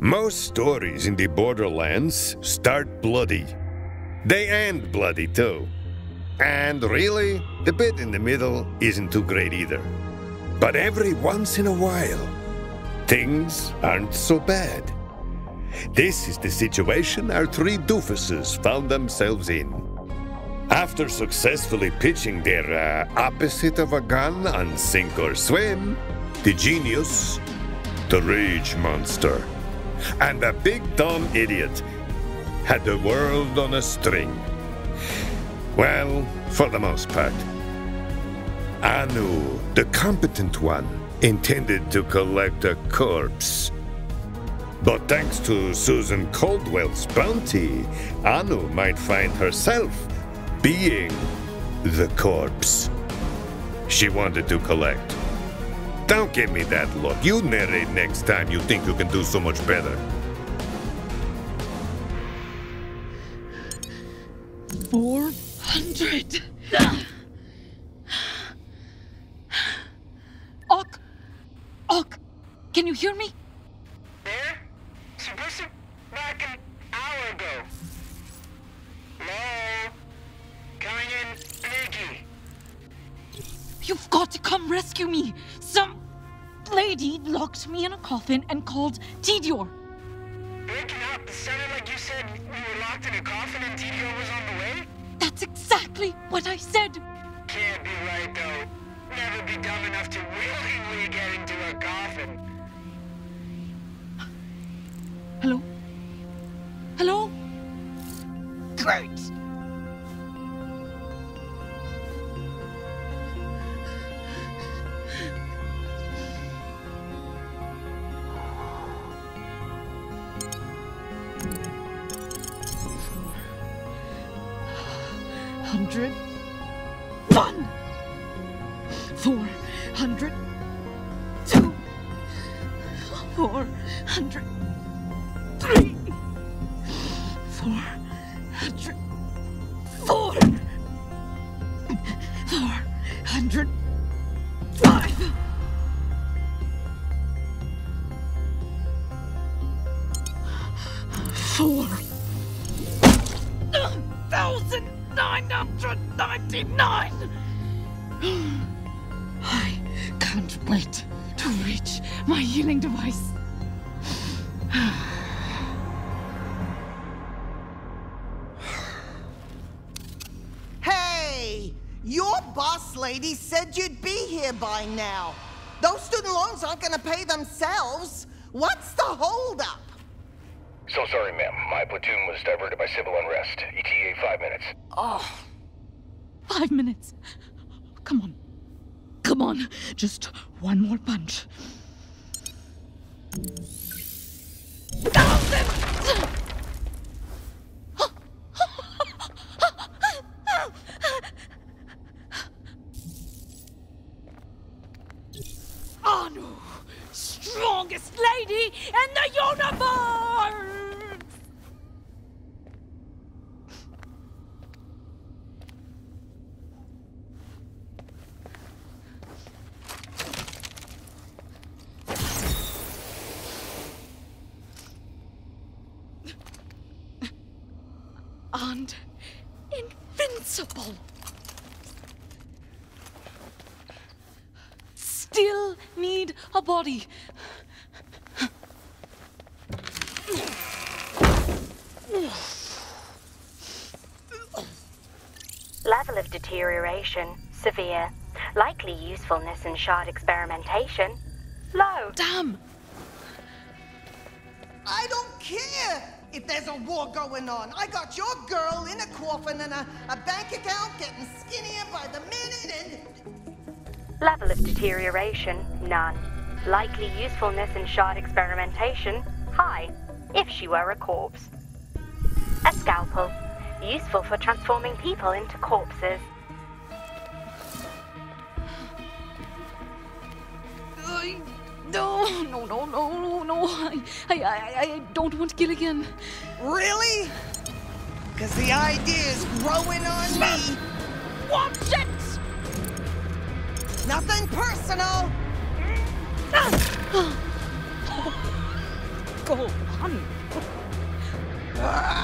Most stories in the Borderlands start bloody. They end bloody too. And really, the bit in the middle isn't too great either. But every once in a while, things aren't so bad. This is the situation our three doofuses found themselves in. After successfully pitching their uh, opposite of a gun on sink or swim, the genius, the rage monster, and the big dumb idiot had the world on a string. Well, for the most part. Anu, the competent one, intended to collect a corpse. But thanks to Susan Caldwell's bounty, Anu might find herself being the corpse she wanted to collect. Don't give me that look. You narrate next time you think you can do so much better. Four hundred. Ock! Ock! Can you hear me? There? Supposed to back an hour ago. Hello? Coming in, Nikki. You've got to come rescue me! Some lady locked me in a coffin and called Tediore. Waking up, it sounded like you said we were locked in a coffin and Tediore was on the way? That's exactly what I said! Can't be right, though. Never be dumb enough to willingly get into a coffin. Hello? Hello? Great! ETA five minutes. Oh, Five minutes. Come on. Come on. Just one more punch. Thousand! Anu, strongest lady in the universe! and invincible. Still need a body. Level of deterioration, severe. Likely usefulness in shard experimentation, low. Damn! I don't care if there's a war going on. I got your girl in a coffin and a, a bank account getting skinnier by the minute and. Level of deterioration, none. Likely usefulness in shard experimentation, high, if she were a corpse. A scalpel, useful for transforming people into corpses. I, no, no, no, no, no. I, I, I, I don't want Gilligan. Really? Because the idea's growing on me. Watch it! Nothing personal. Go on. Ah!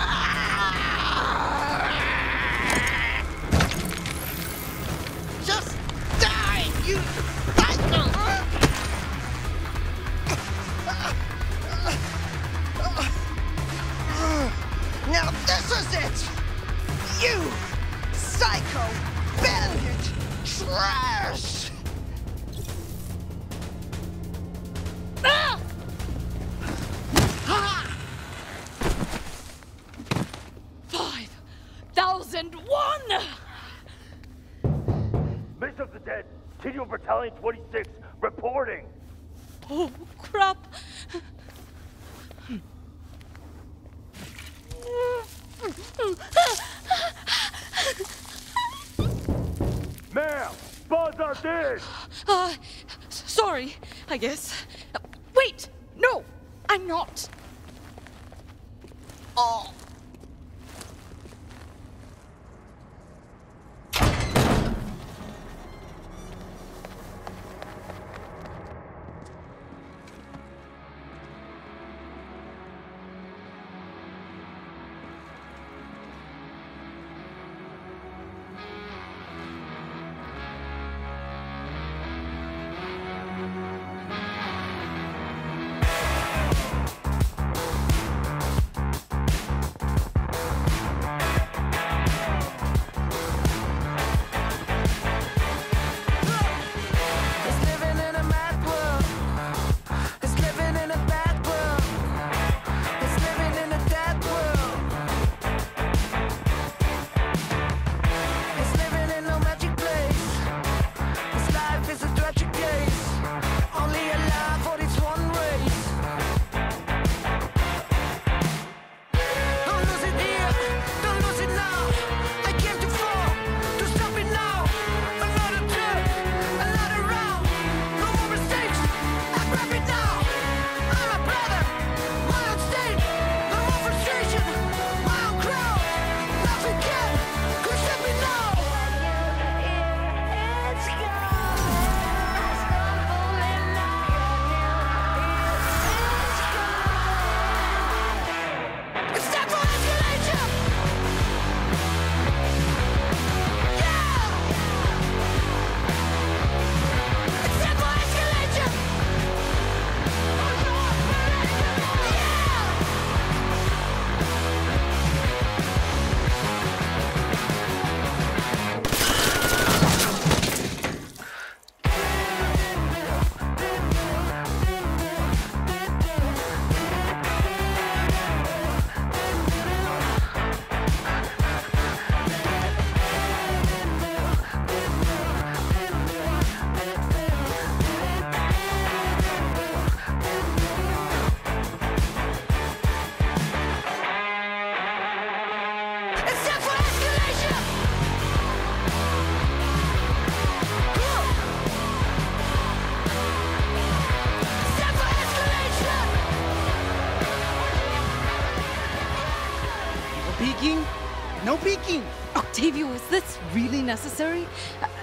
Necessary?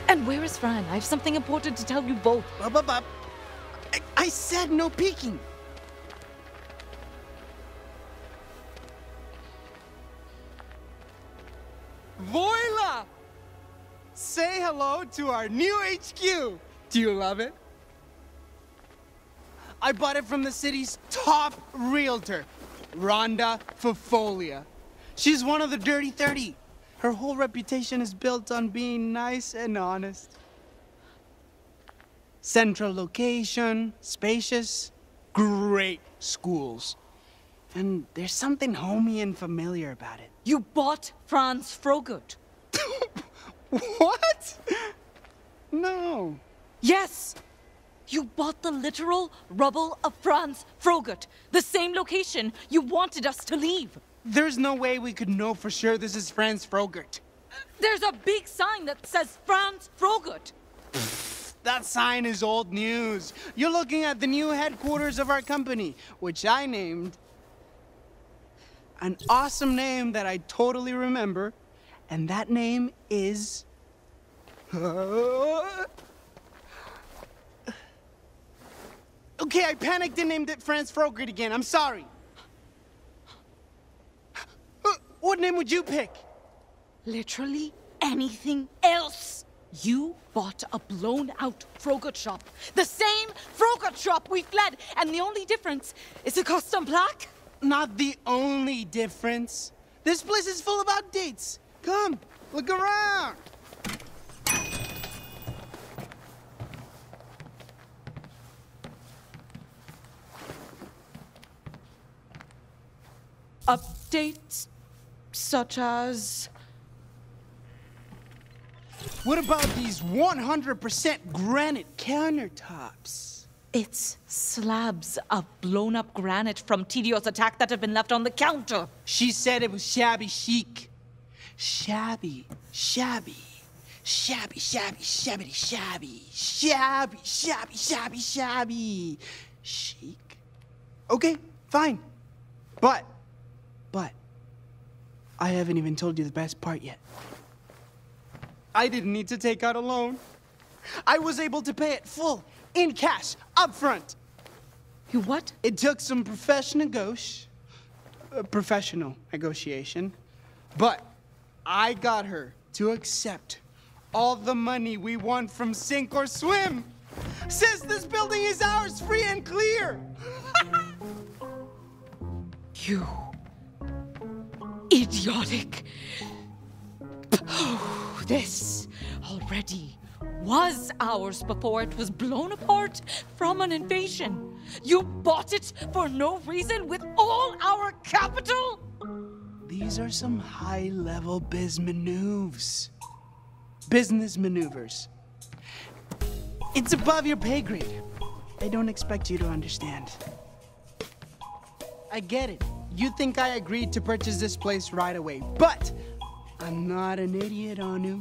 And where is Fran? I have something important to tell you both. I, I said no peeking. Voila! Say hello to our new HQ. Do you love it? I bought it from the city's top realtor, Rhonda Fofolia. She's one of the Dirty 30. Her whole reputation is built on being nice and honest. Central location, spacious, great schools. And there's something homey and familiar about it. You bought Fran's Frogurt. What? No. Yes! You bought the literal rubble of Fran's Frogurt, the same location you wanted us to leave. There's no way we could know for sure this is Fran's Frogurt. There's a big sign that says Fran's Frogurt. That sign is old news. You're looking at the new headquarters of our company, which I named an awesome name that I totally remember, and that name is. Okay, I panicked and named it Fran's Frogurt again. I'm sorry. What name would you pick? Literally anything else. You bought a blown out Frogurt shop. The same Frogurt shop we fled, and the only difference is a custom plaque. Not the only difference. This place is full of outdates. Come, look around. Updates such as. What about these 100% granite countertops? It's slabs of blown up granite from Tediore's attack that have been left on the counter. She said it was shabby chic. Shabby, shabby, shabby, shabby, shabby, shabby, shabby, shabby, shabby, shabby. Chic? Okay, fine. But, I haven't even told you the best part yet. I didn't need to take out a loan. I was able to pay it full, in cash, up front. You what? It took some professional negoti- uh, professional negotiation, but I got her to accept all the money we won from Sink or Swim. Says this building is ours, free and clear. You. Idiotic. Oh, this already was ours before it was blown apart from an invasion. You bought it for no reason with all our capital? These are some high-level biz maneuvers. Business maneuvers. It's above your pay grade. I don't expect you to understand. I get it. You think I agreed to purchase this place right away, but I'm not an idiot, Anu.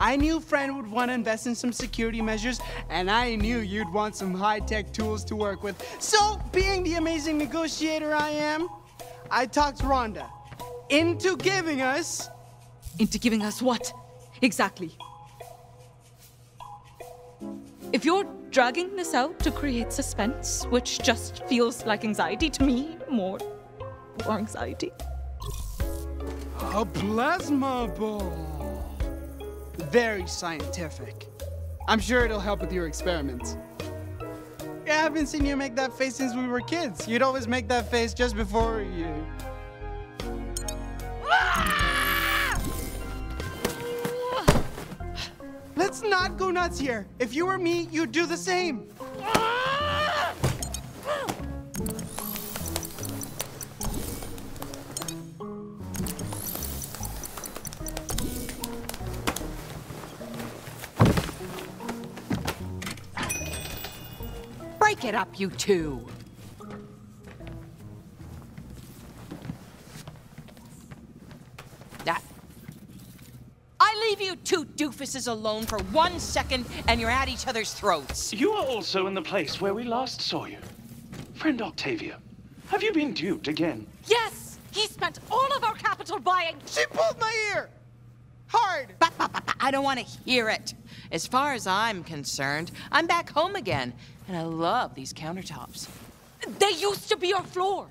I knew Fran would want to invest in some security measures, and I knew you'd want some high-tech tools to work with. So, being the amazing negotiator I am, I talked Rhonda into giving us Into giving us what? Exactly. If you're dragging this out to create suspense, which just feels like anxiety to me, more, more anxiety. a plasma ball. Very scientific. I'm sure it'll help with your experiments. Yeah, I haven't seen you make that face since we were kids. You'd always make that face just before you. Let's not go nuts here. If you were me, you'd do the same. Break it up, you two. That. I leave you two doofuses alone for one second and you're at each other's throats. You are also in the place where we last saw you. Friend Octavio, have you been duped again? Yes! He spent all of our capital buying. She pulled my ear! Hard! Ba, ba, ba, ba, I don't want to hear it. As far as I'm concerned, I'm back home again, and I love these countertops. They used to be our floor.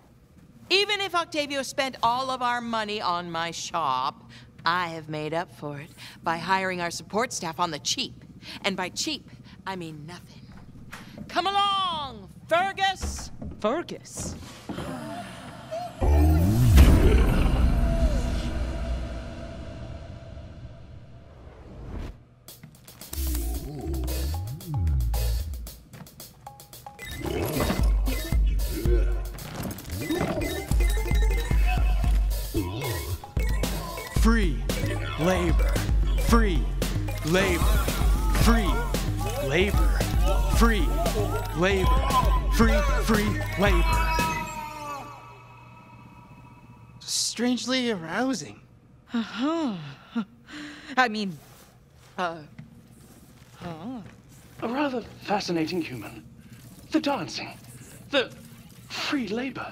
Even if Octavio spent all of our money on my shop, I have made up for it by hiring our support staff on the cheap. And by cheap, I mean nothing. Come along, Fergus! Fergus. Free labor. Free labor. Free labor. Free labor. Free, free labor. Strangely arousing. Uh-huh. I mean, uh, A rather fascinating human. The dancing. The free labor.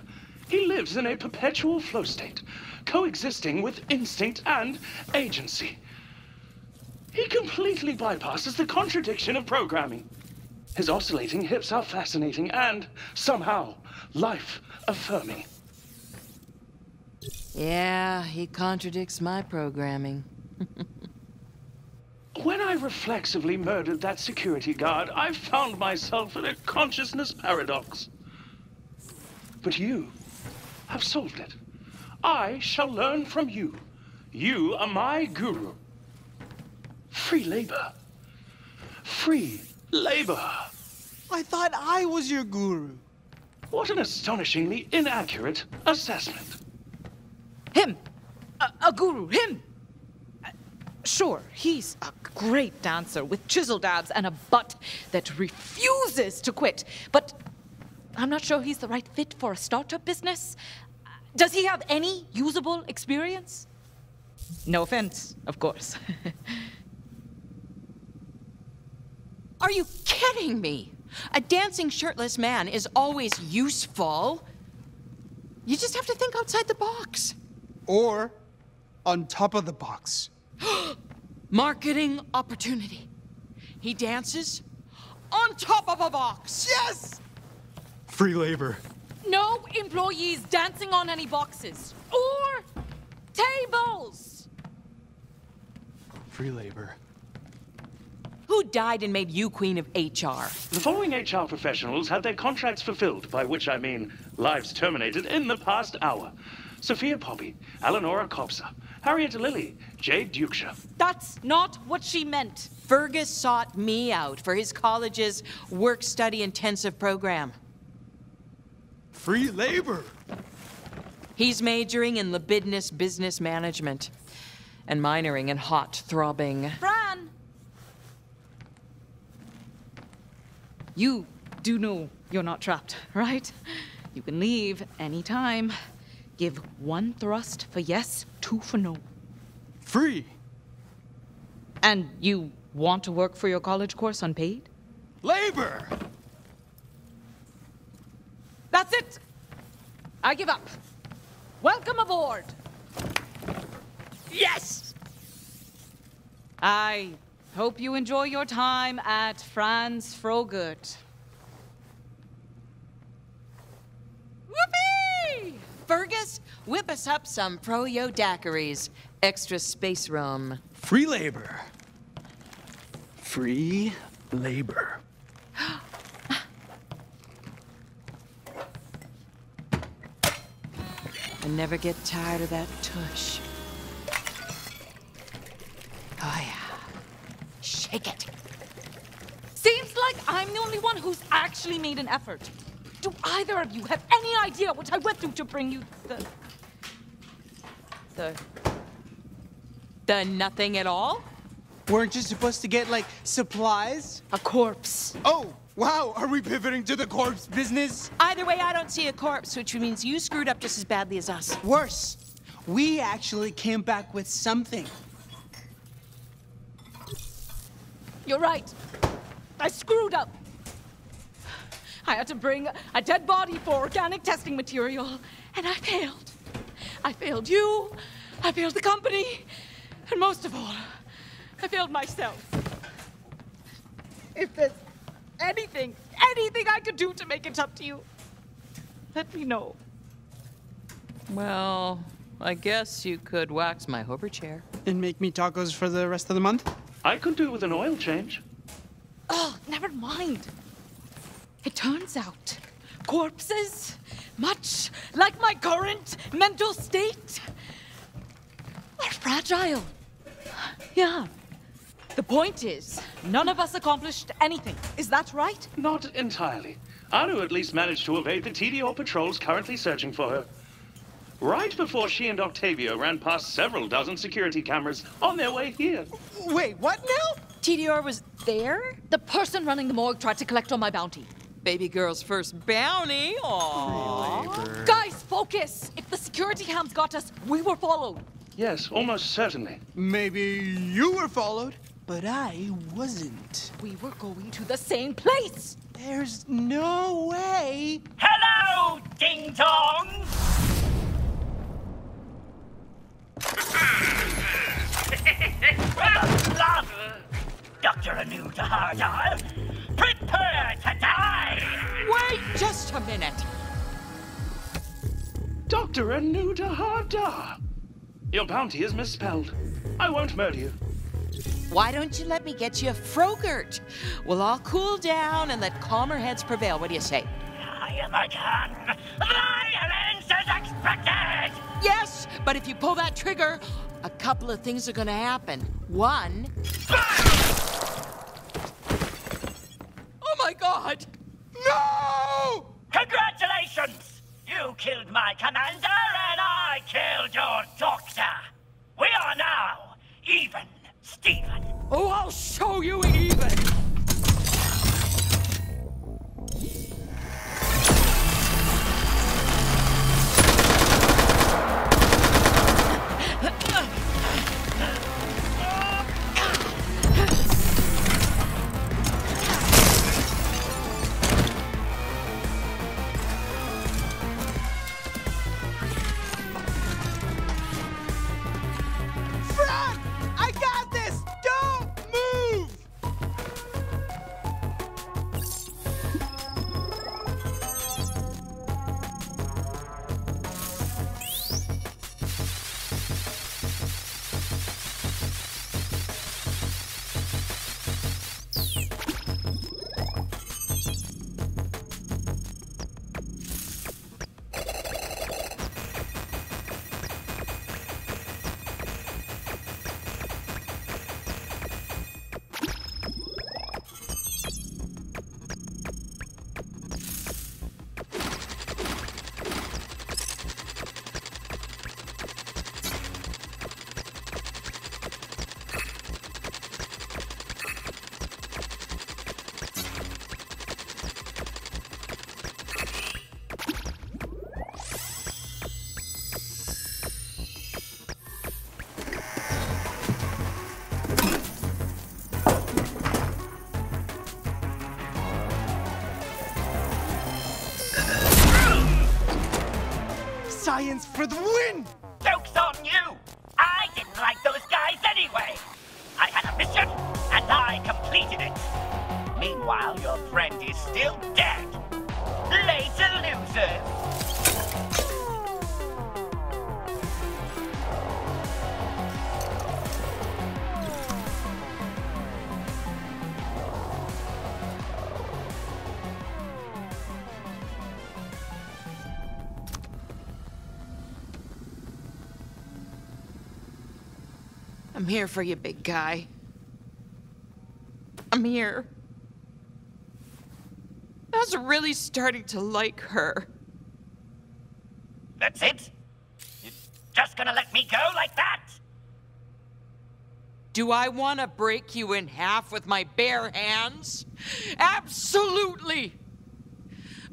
He lives in a perpetual flow state, coexisting with instinct and agency. He completely bypasses the contradiction of programming. His oscillating hips are fascinating and, somehow, life affirming. Yeah, he contradicts my programming. When I reflexively murdered that security guard, I found myself in a consciousness paradox. But you have solved it. I shall learn from you. You are my guru. Free labor. Free labor. I thought I was your guru. What an astonishingly inaccurate assessment. Him! A, a guru, him! Uh, Sure, he's a great dancer with chiseled abs and a butt that refuses to quit. But I'm not sure he's the right fit for a startup business. Does he have any usable experience? No offense, of course. Are you kidding me? A dancing shirtless man is always useful. You just have to think outside the box. Or on top of the box. Marketing opportunity. He dances on top of a box. Yes! Free labor. no employees dancing on any boxes or tables. Free labor. Who died and made you queen of HR? The following HR professionals had their contracts fulfilled, by which I mean lives terminated, in the past hour. Sophia Poppy, Eleonora Copsa, Harriet Lilly, Jade Dukesha. That's not what she meant. Fergus sought me out for his college's work study intensive program. Free labor. He's majoring in libidinous business management and minoring in hot throbbing. Fran! You do know you're not trapped, right? You can leave anytime. Give one thrust for yes, two for no. Free. And you want to work for your college course unpaid? Labor. That's it! I give up. Welcome aboard! Yes! I hope you enjoy your time at Fran's Frogurt. Whoopee! Fergus, whip us up some froyo daiquiris. Extra space room. Free labor. Free labor. I never get tired of that tush. Oh, yeah. Shake it. Seems like I'm the only one who's actually made an effort. Do either of you have any idea what I went through to bring you the. the. The nothing at all? Weren't you supposed to get like supplies? a corpse? Oh, wow. Are we pivoting to the corpse business? Either way, I don't see a corpse, which means you screwed up just as badly as us. Worse. We actually came back with something. You're right. I screwed up. I had to bring a dead body for organic testing material, and I failed. I failed you, I failed the company, and most of all, I failed myself. If there's anything, anything I could do to make it up to you, let me know. Well, I guess you could wax my hover chair. And make me tacos for the rest of the month? I could do it with an oil change. Oh, never mind. It turns out corpses, much like my current mental state, are fragile. Yeah. The point is, none of us accomplished anything. Is that right? Not entirely. Anu at least managed to evade the Tediore patrols currently searching for her. Right before she and Octavio ran past several dozen security cameras on their way here. Wait, what now? Tediore was there? The person running the morgue tried to collect on my bounty. Baby girl's first bounty. Aww. Guys, focus! If the security cams got us, we were followed. Yes, almost certainly. Maybe you were followed, but I wasn't. We were going to the same place. There's no way. Hello, ding dong! Blood! Dr. Anu Tahardar, prepare to die! Wait just a minute. Dr. Dr. Anudahada. Your bounty is misspelled. I won't murder you. Why don't you let me get you a Frogurt? We'll all cool down and let calmer heads prevail. What do you say? I am again. Violence is expected! Yes, but if you pull that trigger, a couple of things are gonna happen. One. Oh my god! No! Congratulations! You killed my commander and I killed your doctor. We are now even. Oh, I'll show you even! Science I'm here for you, big guy. I'm here. I was really starting to like her. That's it? You're just gonna let me go like that? Do I want to break you in half with my bare hands? Absolutely!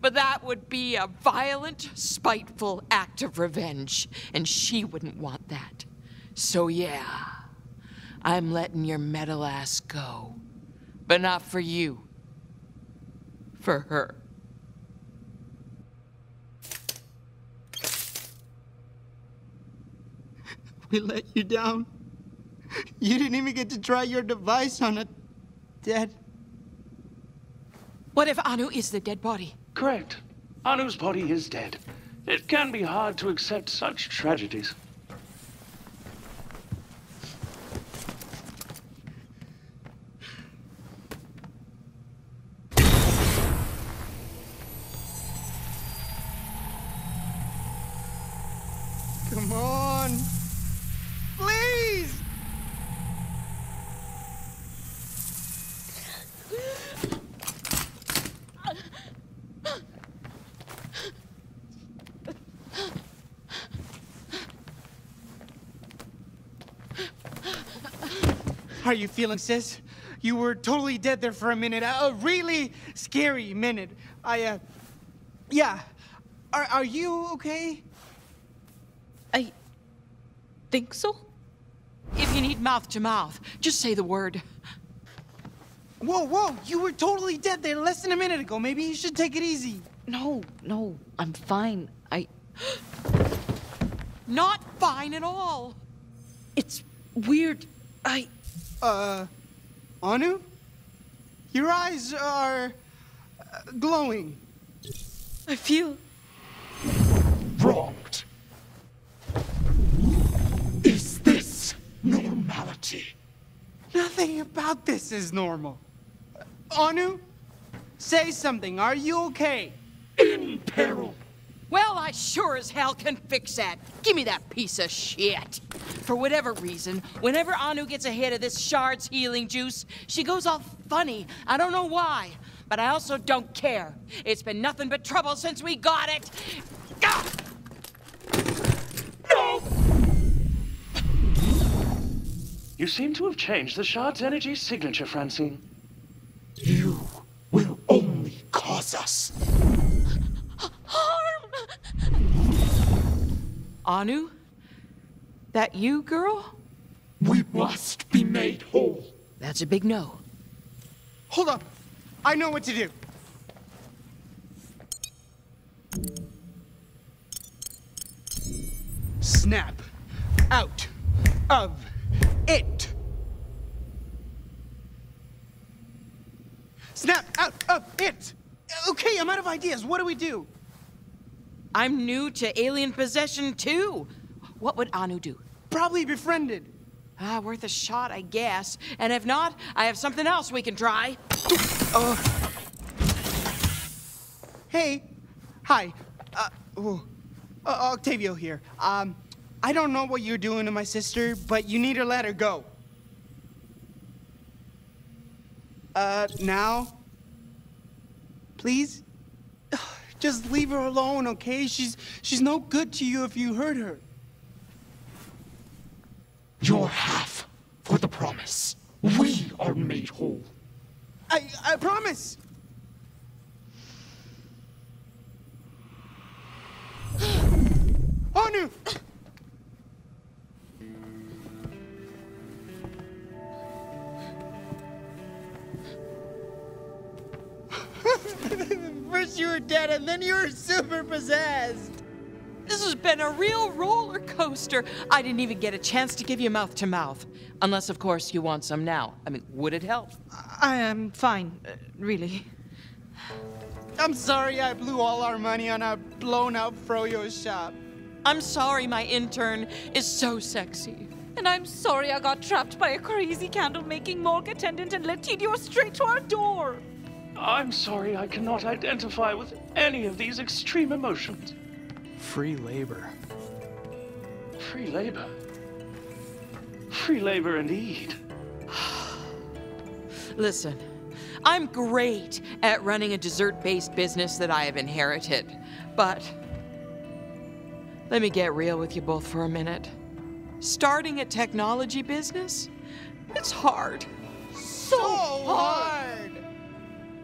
But that would be a violent, spiteful act of revenge, and she wouldn't want that. So, yeah, I'm letting your metal ass go. But not for you. For her. We let you down. You didn't even get to try your device on a dead. What if Anu is the dead body? Correct. Anu's body is dead. It can be hard to accept such tragedies. Come on. Please! How are you feeling, sis? You were totally dead there for a minute. A, a really scary minute. I, uh. Yeah. Are, are you okay? I think so. If you need mouth to mouth, just say the word. Whoa, whoa! You were totally dead there less than a minute ago. Maybe you should take it easy. No, no, I'm fine. I. Not fine at all. It's weird. I. Uh, Anu? Your eyes are uh, glowing. I feel wronged. Is this normality? Nothing about this is normal. Anu, say something. Are you okay? In peril. Well, I sure as hell can fix that. Give me that piece of shit. For whatever reason, whenever Anu gets a hit of this shard's healing juice, she goes all funny. I don't know why, but I also don't care. It's been nothing but trouble since we got it. Ah! You seem to have changed the shard's energy signature, Francine. You will only cause us harm. Anu? That you, girl? We must be made whole. That's a big no. Hold up. I know what to do. Snap out of it. Snap out of it. Okay, I'm out of ideas. What do we do? I'm new to alien possession too. What would Anu do? Probably befriended. Ah, worth a shot, I guess. And if not, I have something else we can try. Uh, hey, hi. Uh, ooh. Uh, Octavio here. Um, I don't know what you're doing to my sister, but you need to let her go. Uh, now? Please? Just leave her alone, okay? She's she's no good to you if you hurt her. Your half for the promise. We are made whole. I I promise. Anu! First you were dead and then you were super possessed. This has been a real roller coaster. I didn't even get a chance to give you mouth to mouth. Unless, of course, you want some now. I mean, would it help? I am fine, uh, really. I'm sorry I blew all our money on a blown out Froyo shop. I'm sorry my intern is so sexy. And I'm sorry I got trapped by a crazy candle making morgue attendant and led Tediore straight to our door. I'm sorry I cannot identify with any of these extreme emotions. Free labor. Free labor. Free labor indeed. Listen, I'm great at running a dessert based business that I have inherited, but let me get real with you both for a minute. Starting a technology business? It's hard. So hard!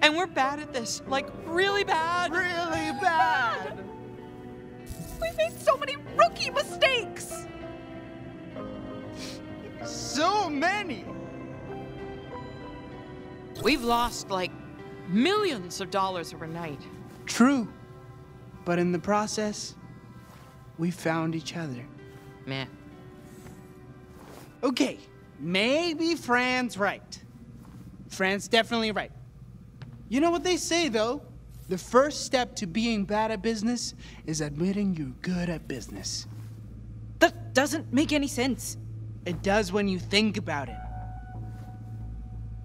And we're bad at this. Like, really bad. Really bad! We made so many rookie mistakes! So many! We've lost like millions of dollars overnight. True. But in the process, we found each other. Meh. Okay, maybe Fran's right. Fran's definitely right. You know what they say, though? The first step to being bad at business is admitting you're good at business. That doesn't make any sense. It does when you think about it.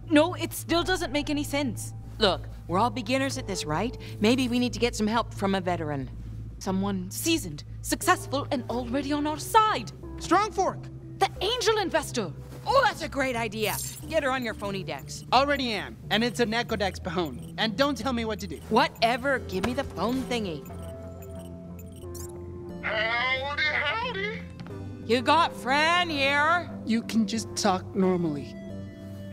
No, it still doesn't make any sense. Look, we're all beginners at this, right? Maybe we need to get some help from a veteran. Someone seasoned, successful, and already on our side. Strong Fork! The angel investor! Oh, that's a great idea. Get her on your phony decks. Already am, and it's an Ecodex Pahone. And don't tell me what to do. Whatever, give me the phone thingy. Howdy, howdy. You got Fran here? You can just talk normally.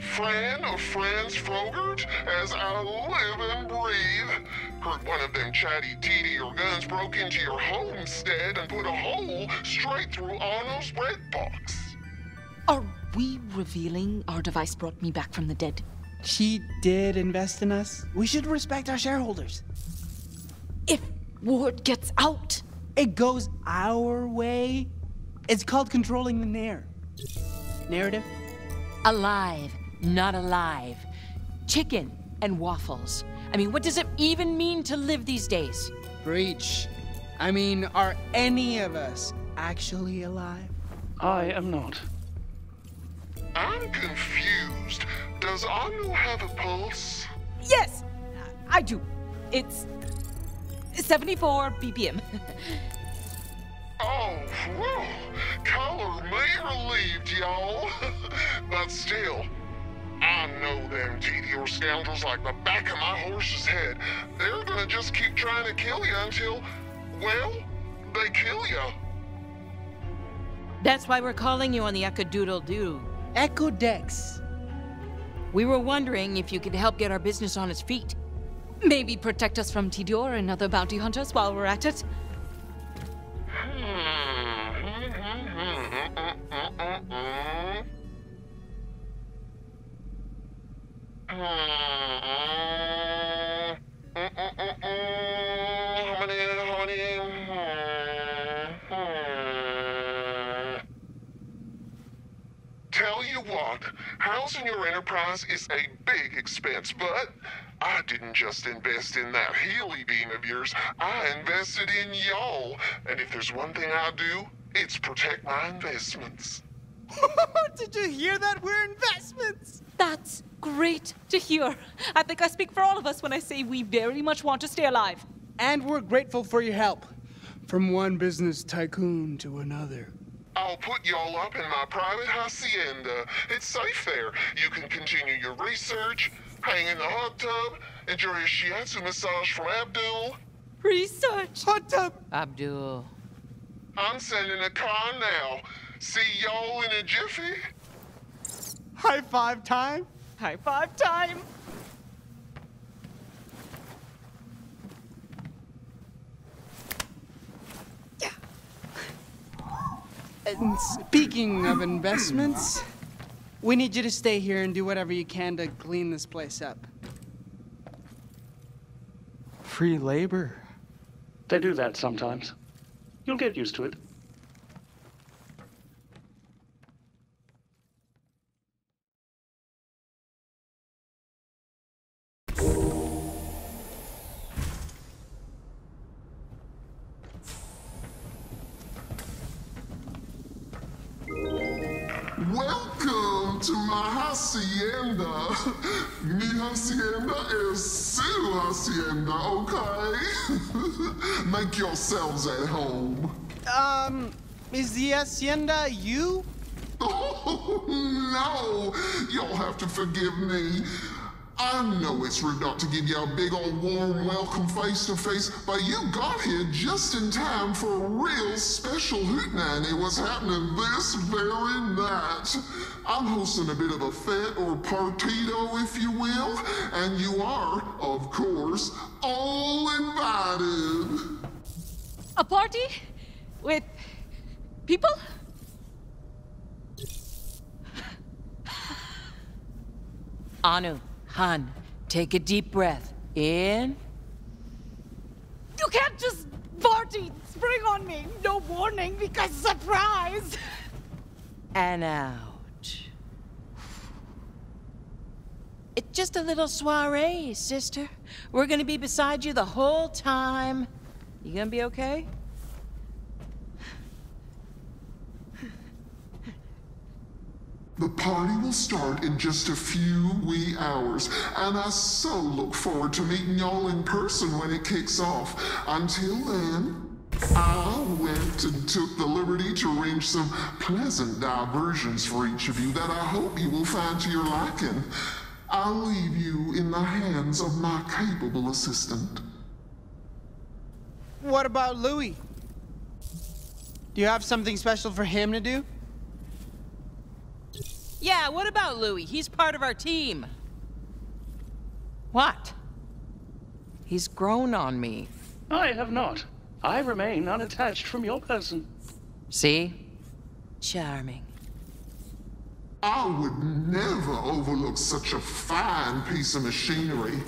Fran of Fran's Frogurt, as I live and breathe. Heard one of them chatty teety or guns broke into your homestead and put a hole straight through Arno's bread box. Are we revealing our device brought me back from the dead? She did invest in us. We should respect our shareholders. If word gets out, It goes our way. It's called controlling the narr. Narrative? Alive, not alive. Chicken and waffles. I mean, what does it even mean to live these days? Breach. I mean, are any of us actually alive? I am not. I'm confused. Does Anu have a pulse? Yes, I do. It's 74 BPM. Oh, whew. Color me relieved, y'all. but still, I know them Tediore scoundrels like the back of my horse's head. They're gonna just keep trying to kill you until, well, they kill you. That's why we're calling you on the Echo Doodle Doo. Echo Dex. We were wondering if you could help get our business on its feet. Maybe protect us from Tediore and other bounty hunters while we're at it. Tell you what, housing your enterprise is a big expense, but I didn't just invest in that Healy beam of yours. I invested in y'all. And if there's one thing I do, it's protect my investments. Did you hear that? We're investments. That's great to hear. I think I speak for all of us when I say we very much want to stay alive. And we're grateful for your help. From one business tycoon to another. I'll put y'all up in my private hacienda. It's safe there. You can continue your research, hang in the hot tub, enjoy a shiatsu massage from Abdul. Research. Hot tub. Abdul. I'm sending a car now. See y'all in a jiffy. High five time. High five time. And speaking of investments, we need you to stay here and do whatever you can to clean this place up. Free labor. They do that sometimes. You'll get used to it. My hacienda. Mi hacienda is su hacienda, okay? Make yourselves at home. Um, is the hacienda you? Oh, no! You'll have to forgive me. I know it's rude not to give you a big old warm welcome face to face, but you got here just in time for a real special hootenanny was happening this very night. I'm hosting a bit of a fete or partito, if you will, and you are, of course, all invited. A party? With people? Anu, Han, take a deep breath. In. You can't just party, spring on me. No warning because surprise. and out. It's just a little soiree, sister. We're gonna be beside you the whole time. You gonna be okay? The party will start in just a few wee hours, and I so look forward to meeting y'all in person when it kicks off. Until then, I went and took the liberty to arrange some pleasant diversions for each of you that I hope you will find to your liking. I'll leave you in the hands of my capable assistant. What about Louis? Do you have something special for him to do? Yeah, what about Louis? He's part of our team. What? He's grown on me. I have not. I remain unattached from your person. See? Charming. I would never overlook such a fine piece of machinery.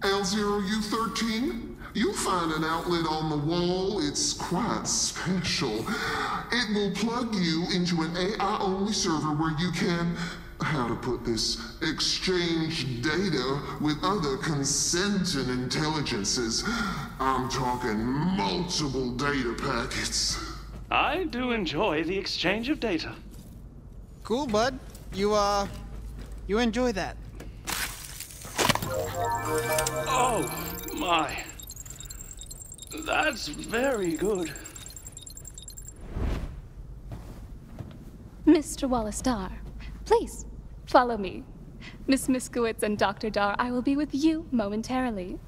L0U13, you'll find an outlet on the wall. It's quite special. It will plug you into an AI-only server where you can, how to put this, exchange data with other consenting intelligences. I'm talking multiple data packets. I do enjoy the exchange of data. Cool, bud. You, uh, you enjoy that. Oh, my. That's very good. Mr. Wallace-Dhar, please follow me. Miss Miscowicz and Dr. Dhar, I will be with you momentarily.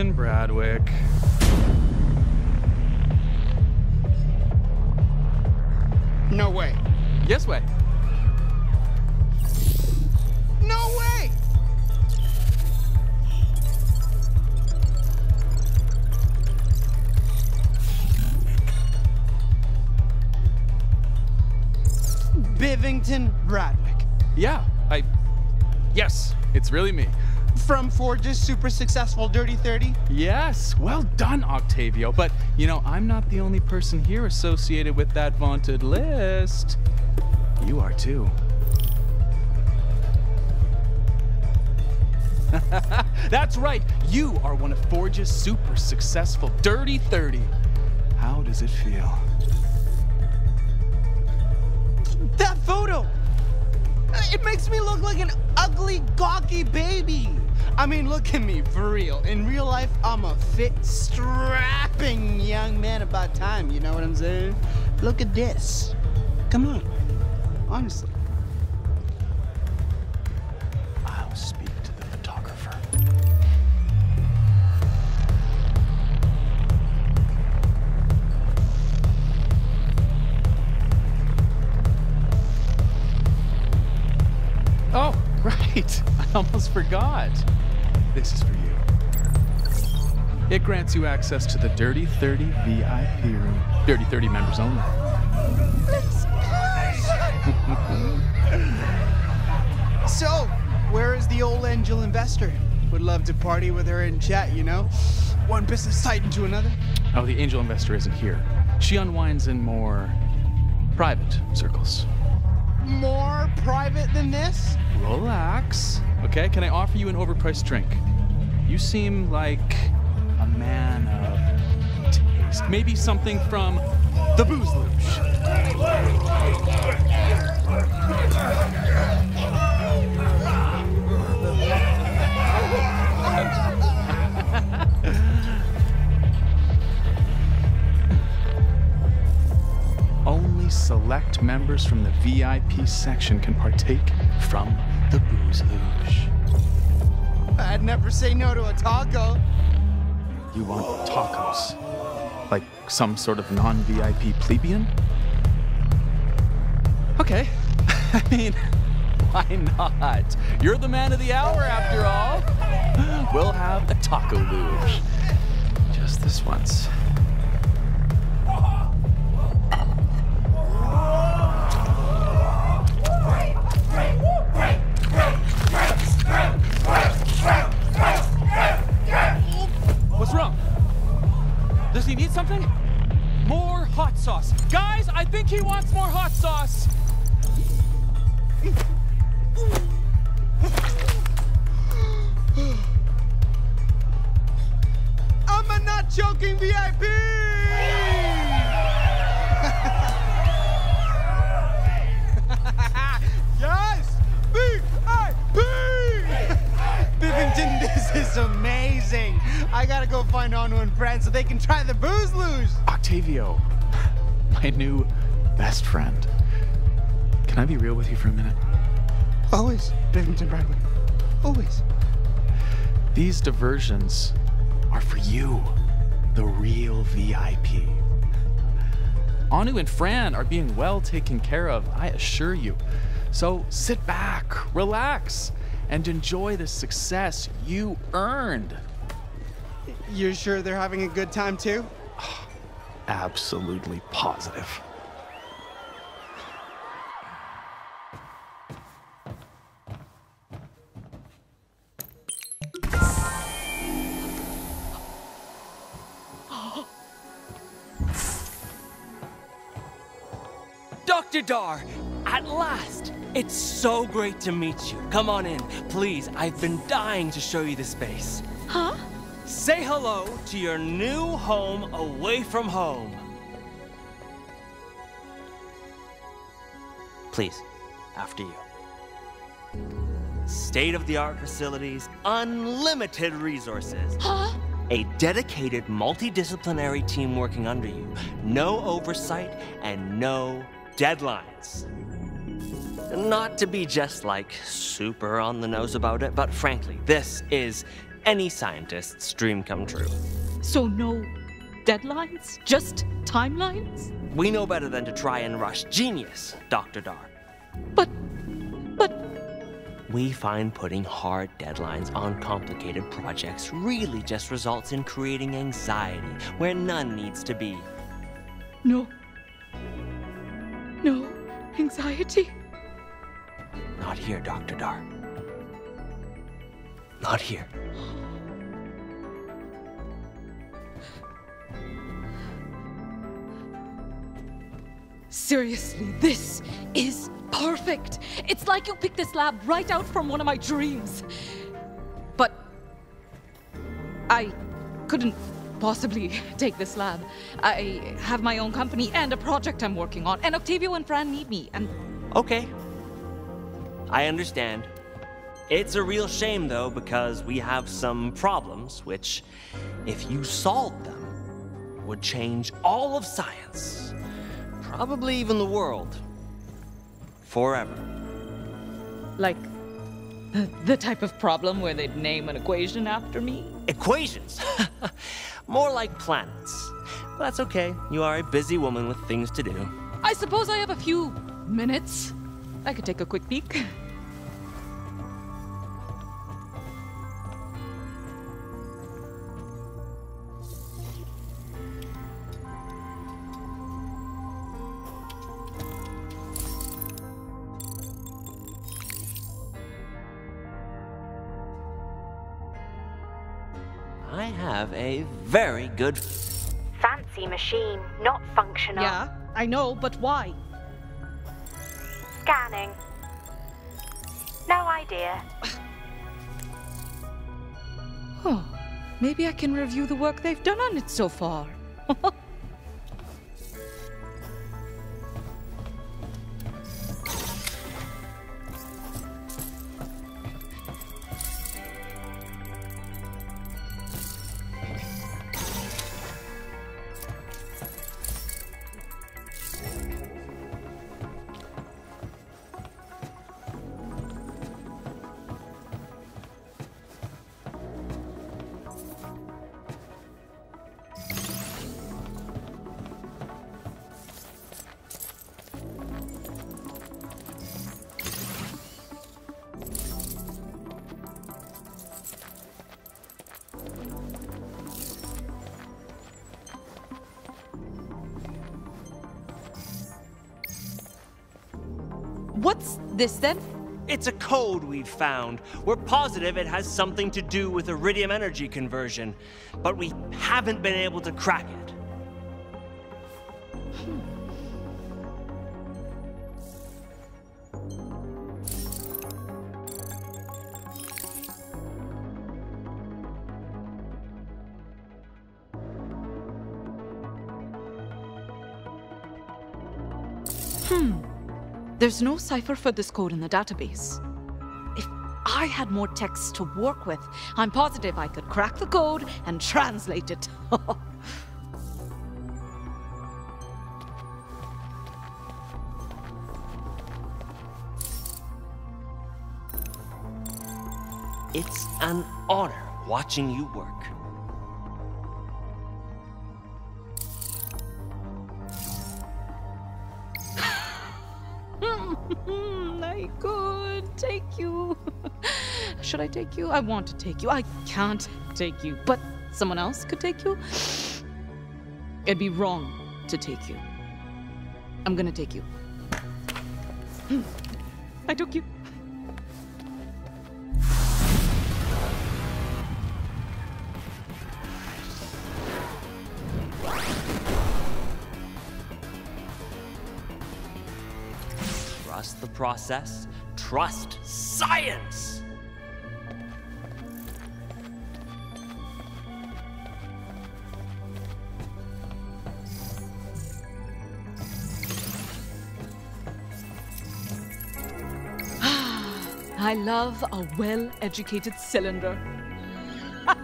Bivington Bradwick. No way. Yes way. No way! Bivington Bradwick. Yeah, I. Yes, it's really me. From Forge's super successful Dirty 30? Yes, well done, Octavio. But, you know, I'm not the only person here associated with that vaunted list. You are too. That's right, you are one of Forge's super successful Dirty 30. How does it feel? That photo! It makes me look like an ugly, gawky baby. I mean, look at me, for real. In real life, I'm a fit, strapping young man about time, you know what I'm saying? Look at this. Come on. Honestly. Right. I almost forgot. This is for you. It grants you access to the Dirty 30 VIP room. Dirty 30 members only. So, where is the old angel investor? Would love to party with her and chat, you know? One business titan to another. Oh, the angel investor isn't here. She unwinds in more private circles. More private than this? Relax. Okay, can I offer you an overpriced drink? You seem like a man of taste. Maybe something from the Booze Luge. Select members from the VIP section can partake from the Booze Luge. I'd never say no to a taco. You want tacos? Like some sort of non VIP plebeian? Okay. I mean, why not? You're the man of the hour after all. We'll have a taco luge. Just this once. I think he wants more hot sauce. I'm a not joking VIP! yes! VIP! Bivington, this is amazing. I gotta go find Anu and friends so they can try the booze luge. Octavio, my new best friend. Can I be real with you for a minute? Always, Bivington Bradley. Always. These diversions are for you, the real VIP. Anu and Fran are being well taken care of, I assure you. So sit back, relax, and enjoy the success you earned. You're sure they're having a good time too? Absolutely positive. Dr. Dhar, at last! It's so great to meet you. Come on in, please. I've been dying to show you the space. Huh? Say hello to your new home away from home. Please, after you. State of the art facilities, unlimited resources. Huh? A dedicated multidisciplinary team working under you. No oversight and no deadlines. Not to be just like super on the nose about it, but frankly, this is any scientist's dream come true. So no deadlines? Just timelines? We know better than to try and rush genius, Dr. Dhar. But, but. We find putting hard deadlines on complicated projects really just results in creating anxiety where none needs to be. No. No anxiety? Not here, Dr. Dhar. Not here. Seriously, this is perfect. It's like you picked this lab right out from one of my dreams. But I couldn't possibly take this lab. I have my own company and a project I'm working on, and Octavio and Fran need me, and Okay. I understand. It's a real shame, though, because we have some problems which, if you solved them, would change all of science. Probably even the world. Forever. like the, the type of problem where they'd name an equation after me. Equations! More like planets. But that's okay. You are a busy woman with things to do. I suppose I have a few minutes. I could take a quick peek. I have a very good. Fancy machine, not functional. Yeah, I know, but why? Scanning. No idea. Oh, maybe I can review the work they've done on it so far. this then? It's a code we've found. We're positive it has something to do with iridium energy conversion, but we haven't been able to crack it. There's no cipher for this code in the database. If I had more texts to work with, I'm positive I could crack the code and translate it. It's an honor watching you work. Should I take you? I want to take you. I can't take you. But someone else could take you? It'd be wrong to take you. I'm gonna take you. Hmm. I took you. Trust the process, trust science! Love a well educated cylinder.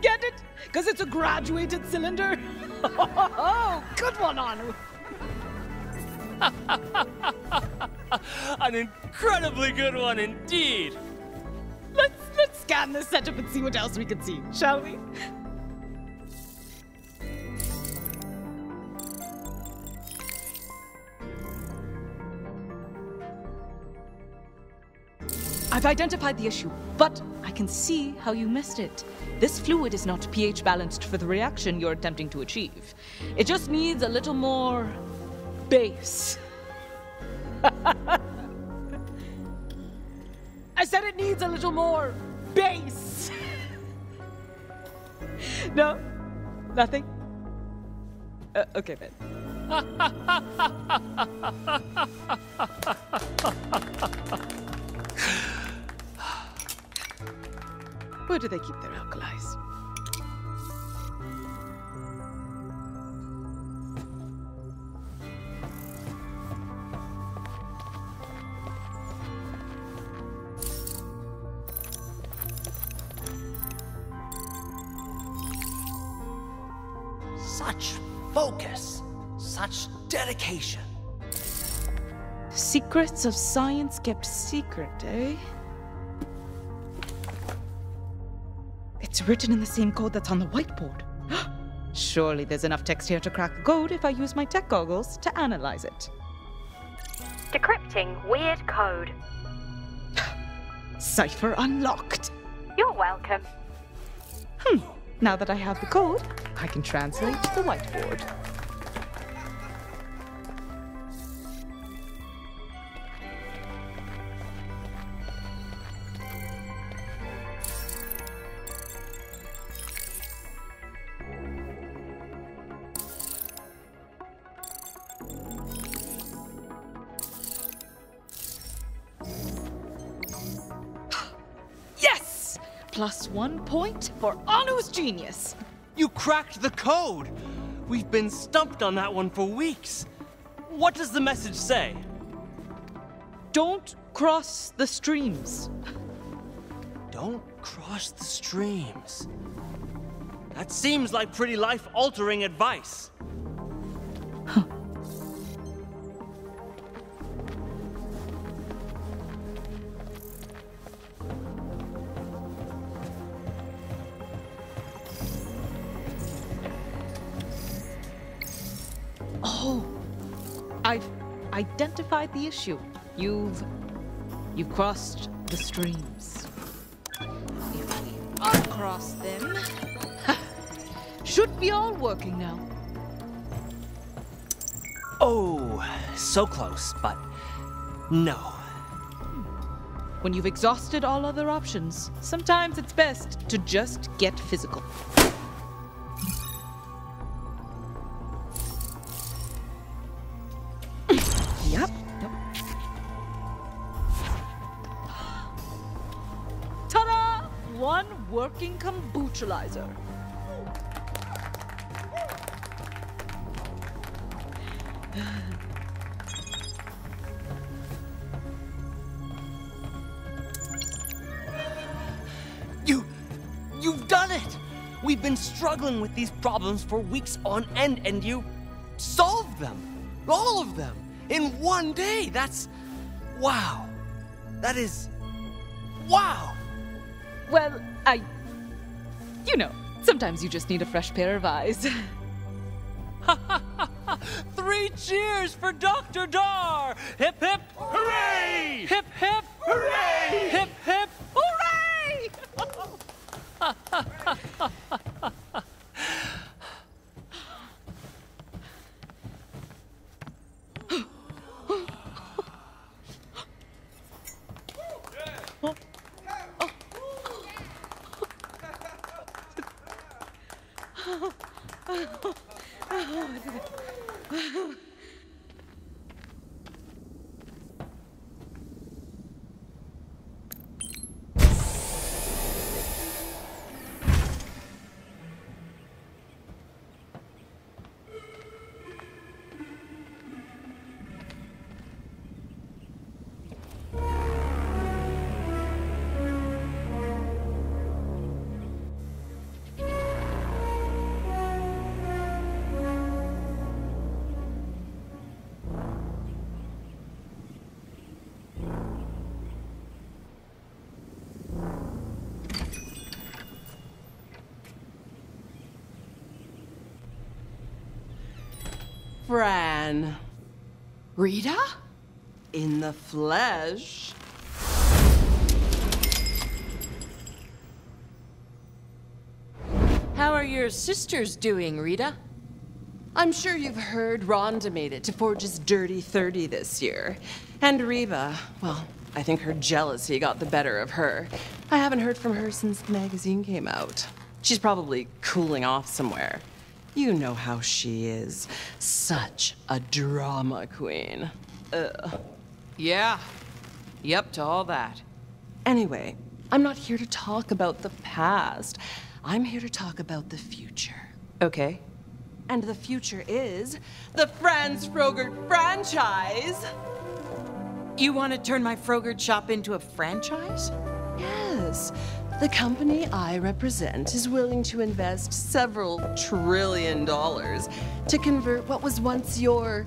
Get it? Because it's a graduated cylinder? Oh, good one, Anu. An incredibly good one indeed! Let's let's scan this setup and see what else we can see, shall we? I've identified the issue, but I can see how you missed it. This fluid is not pH balanced for the reaction you're attempting to achieve. It just needs a little more base. I said it needs a little more base. no? Nothing? Uh, okay then. Where do they keep their alkalis? Such focus, such dedication. Secrets of science kept secret, eh? Written in the same code that's on the whiteboard. Surely there's enough text here to crack the code if I use my tech goggles to analyze it. Decrypting weird code. Cipher unlocked. You're welcome. Hmm. Now that I have the code, I can translate to the whiteboard. One point for Anu's genius. You cracked the code! We've been stumped on that one for weeks. What does the message say? Don't cross the streams. Don't cross the streams. That seems like pretty life altering advice. Oh, I've identified the issue. You've. You've crossed the streams. If we uncross them. Should be all working now. Oh, so close, but no. Hmm. When you've exhausted all other options, sometimes it's best to just get physical. One working kombuchalizer. You. You've done it! We've been struggling with these problems for weeks on end, and you solved them! All of them! In one day! That's. Wow! That is. Wow! Well, I. You know, sometimes you just need a fresh pair of eyes. Three cheers for Dr. Dhar! Hip hip hooray! Hip hip hooray! Hip Rita? In the flesh. How are your sisters doing, Rita? I'm sure you've heard Rhonda made it to Forge's Dirty 30 this year. And Reba, well, I think her jealousy got the better of her. I haven't heard from her since the magazine came out. She's probably cooling off somewhere. You know how she is. Such a drama queen. Ugh. Yeah. Yep, to all that. Anyway, I'm not here to talk about the past. I'm here to talk about the future. Okay? And the future is the Fran's Frogurt franchise. You want to turn my Frogert shop into a franchise? Yes. The company I represent is willing to invest several trillion dollars to convert what was once your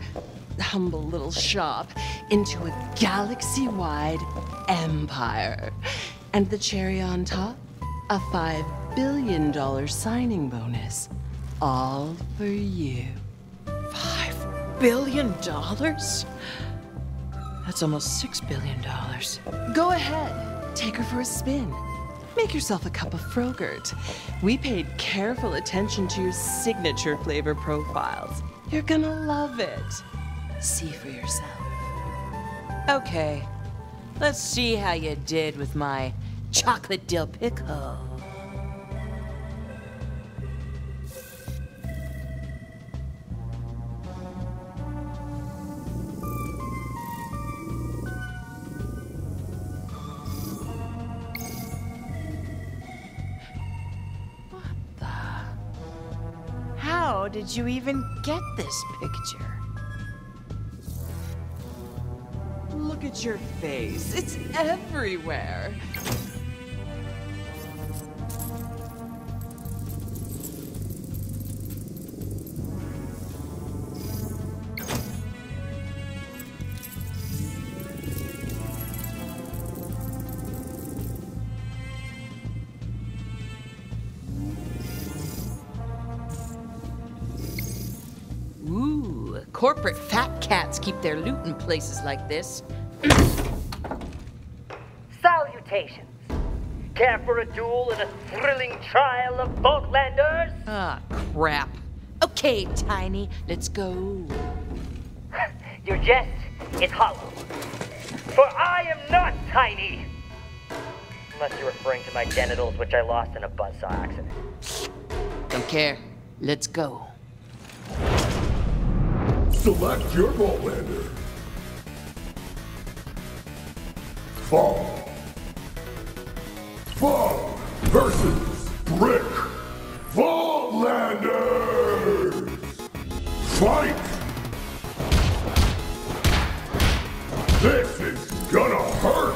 humble little shop into a galaxy wide empire. And the cherry on top? A $5 billion signing bonus. All for you. $5 billion? That's almost $6 billion. Go ahead, take her for a spin. Make yourself a cup of Frogurt. We paid careful attention to your signature flavor profiles. You're gonna love it. See for yourself. Okay, let's see how you did with my chocolate dill pickle. Did you even get this picture? Look at your face. It's everywhere. Keep their loot in places like this. Salutations. Care for a duel and a thrilling trial of Vaultlanders? Ah, crap. Okay, Tiny, let's go. Your jest is hollow. For I am not tiny. Unless you're referring to my genitals, which I lost in a buzzsaw accident. Don't care. Let's go. Select your Vaultlander. Fall. Versus Brick. Vaultlanders! Fight! This is gonna hurt!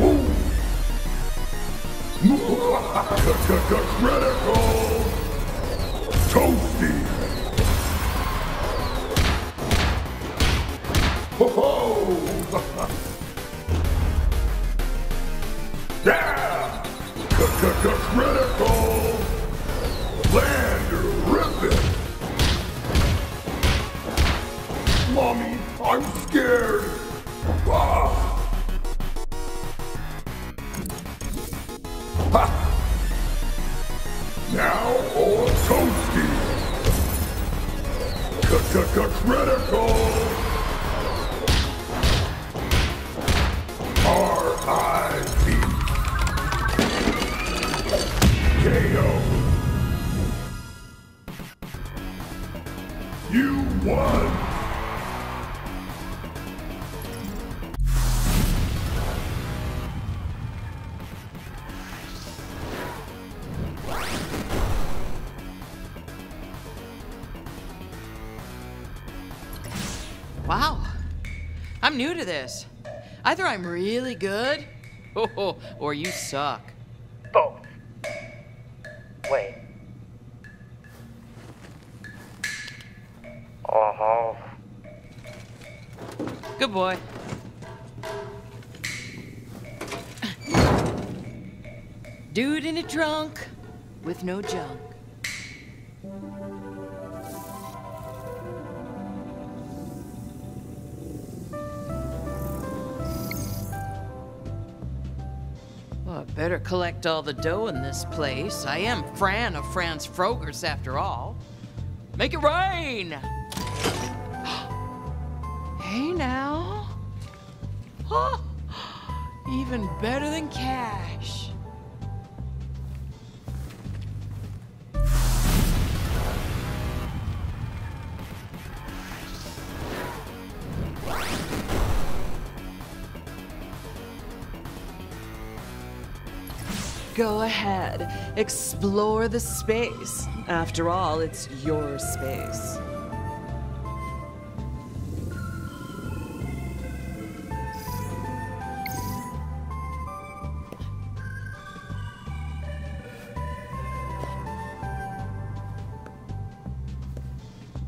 Ooh. Critical! I'm new to this. Either I'm really good, or you suck. Both. Wait. Uh-huh. Good boy. Dude in a trunk with no junk. Better collect all the dough in this place. I am Fran of Fran's Frogers, after all. Make it rain! hey now. Huh. Even better than cash. Go ahead, explore the space. After all, it's your space.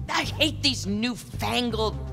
I hate these newfangled.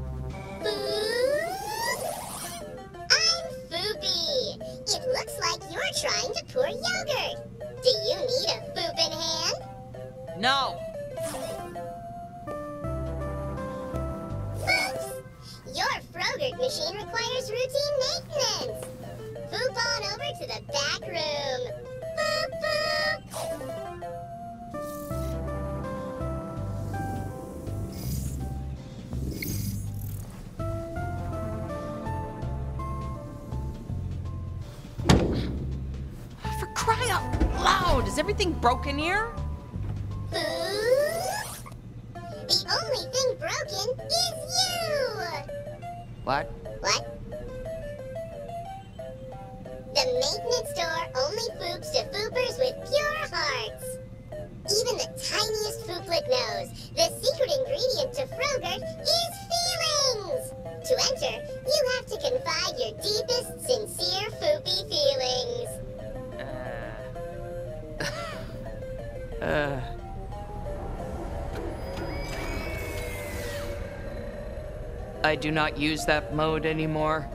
Do not use that mode anymore.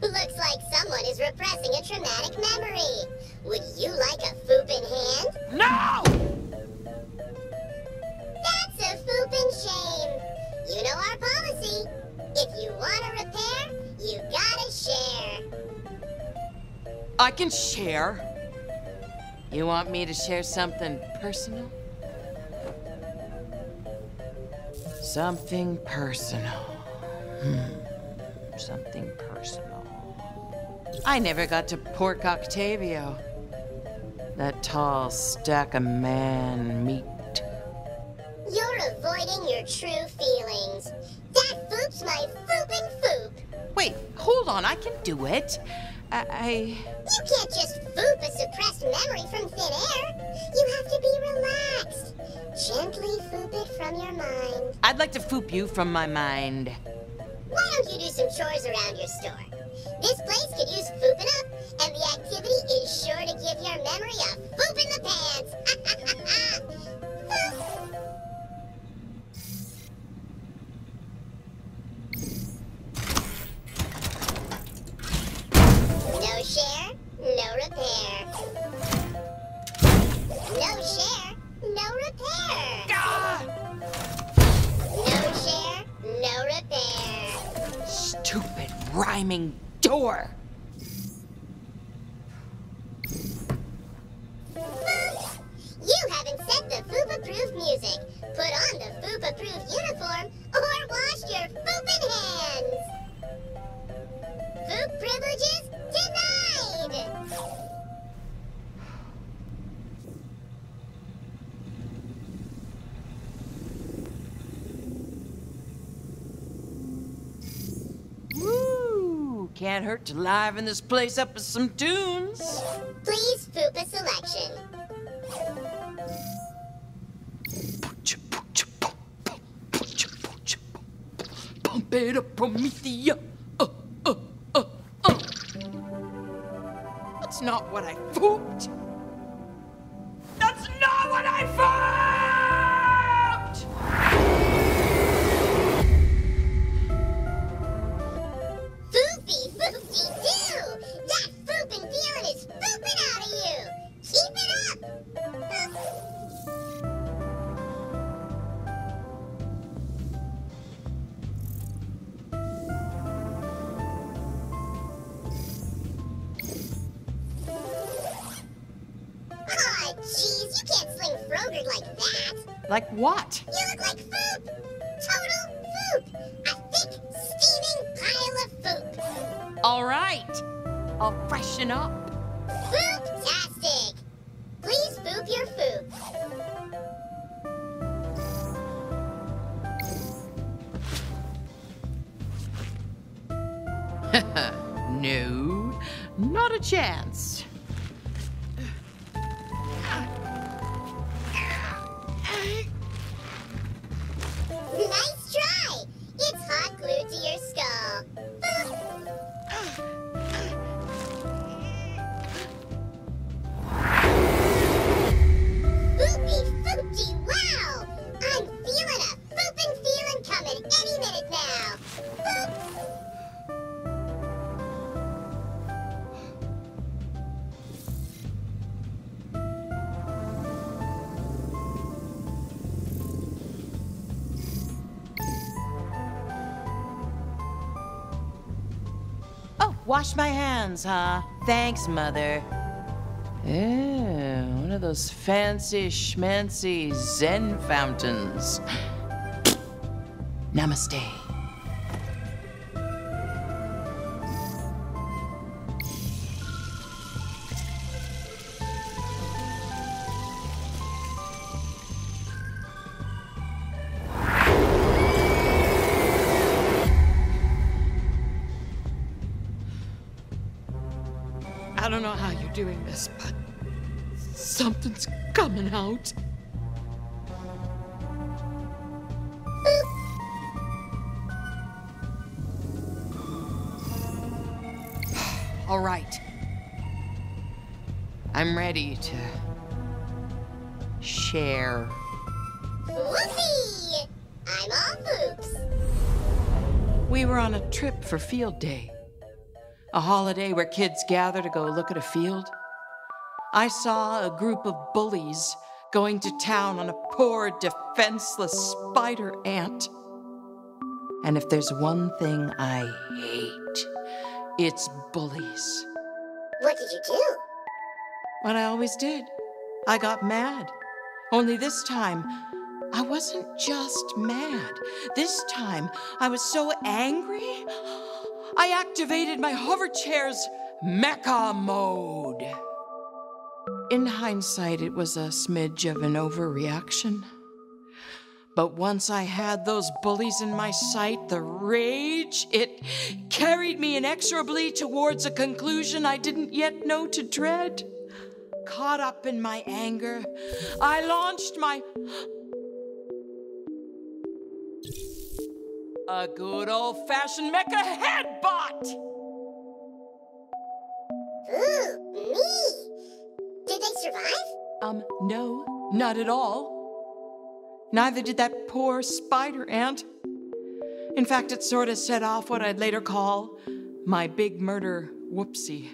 Looks like someone is repressing a traumatic memory. Would you like a foop in hand? No! That's a foopin' shame. You know our policy. If you want to repair, you gotta share. I can share. You want me to share something personal? Something personal. Hmm. Something personal. I never got to pork Octavio. That tall stack of man meat. You're avoiding your true feelings. That foop's my foopin' foop. Wait, hold on, I can do it. I. I... You can't just foop a suppressed memory from thin air. You have to be. Gently foop it from your mind. I'd like to foop you from my mind. Why don't you do some chores around your store? This place could use fooping up, rhyming door. You haven't said the Foop-approved music. Put on the Foop-approved uniform or wash your Foopin' hands. Foop privileges Can't hurt to liven this place up with some tunes. Please Foop a selection. Pump it up, Promethea. Uh, uh, uh, uh. That's not what I fooped. That's not what I fooped! Like what? You look like Foop! Total Foop! A thick, steaming pile of Foop! All right. I'll freshen up. Wash my hands, huh? Thanks, Mother. Yeah, one of those fancy schmancy Zen fountains. Namaste. Out. All right. I'm ready to share. Whoopee! I'm all poops. We were on a trip for field day, a holiday where kids gather to go look at a field. I saw a group of bullies going to town on a poor, defenseless spider ant. And if there's one thing I hate, it's bullies. What did you do? What I always did. I got mad. Only this time, I wasn't just mad. This time, I was so angry, I activated my hover chair's mecha mode. In hindsight, it was a smidge of an overreaction. But once I had those bullies in my sight, the rage, it carried me inexorably towards a conclusion I didn't yet know to dread. Caught up in my anger, I launched my. A good old fashioned mecha headbutt! Ooh, me! Did they survive? Um, no, not at all. Neither did that poor spider ant. In fact, it sort of set off what I'd later call my big murder whoopsie.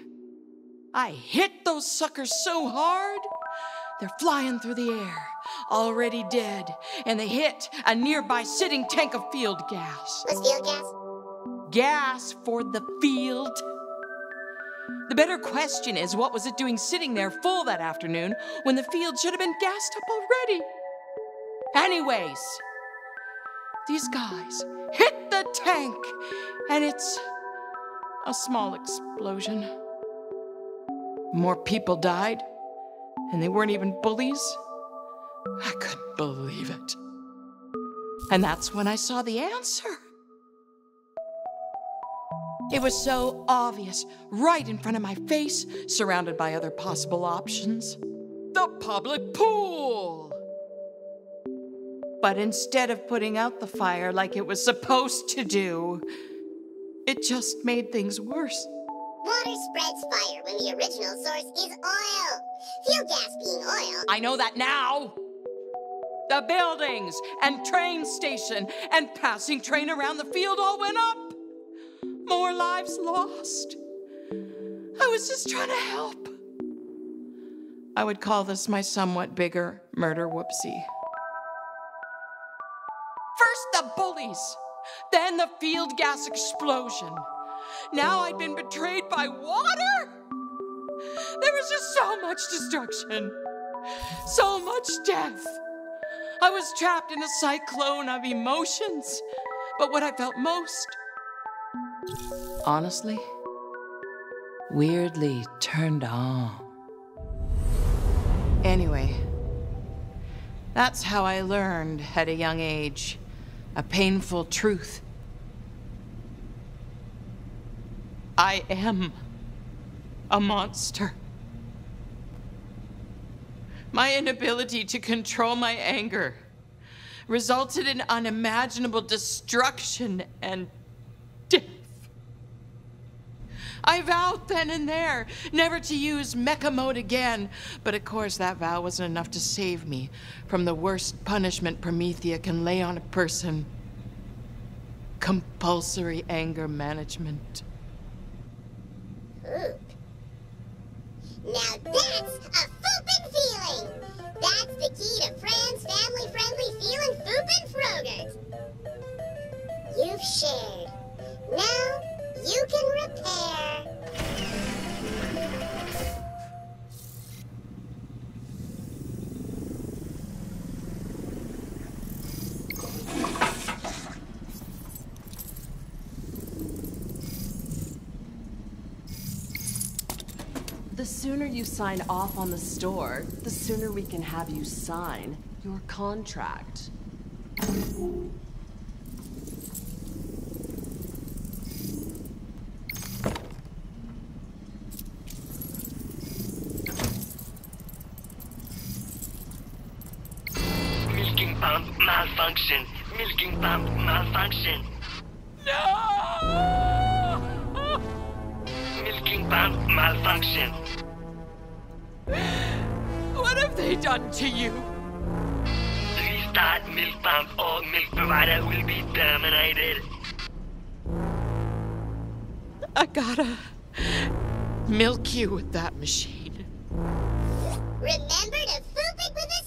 I hit those suckers so hard, they're flying through the air, already dead, and they hit a nearby sitting tank of field gas. What's field gas? Gas for the field. The better question is what was it doing sitting there full that afternoon when the field should have been gassed up already? Anyways, these guys hit the tank, and it's a small explosion. More people died, and they weren't even bullies. I couldn't believe it. And that's when I saw the answer. It was so obvious, right in front of my face, surrounded by other possible options. The public pool! But instead of putting out the fire like it was supposed to do, it just made things worse. Water spreads fire when the original source is oil. Fuel gas being oil. I know that now! The buildings and train station and passing train around the field all went up. More lives lost. I was just trying to help. I would call this my somewhat bigger murder whoopsie. First the bullies, then the field gas explosion. Now I'd been betrayed by water. There was just so much destruction, so much death. I was trapped in a cyclone of emotions. But what I felt most, honestly, weirdly turned on. Anyway, that's how I learned at a young age a painful truth. I am a monster. My inability to control my anger resulted in unimaginable destruction and. I vowed then and there never to use mecha mode again, but of course that vow wasn't enough to save me from the worst punishment Promethea can lay on a person compulsory anger management. Poop. Now that's a foopin' feeling. That's the key to Fran's family-friendly feeling foopin' Frogurt. You've shared. Now you can repair. The sooner you sign off on the store, the sooner we can have you sign your contract. Malfunction. Milking pump malfunction. No! Milking pump malfunction. What have they done to you? Restart milk pump or milk provider will be terminated. I gotta milk you with that machine. Remember to foop it with a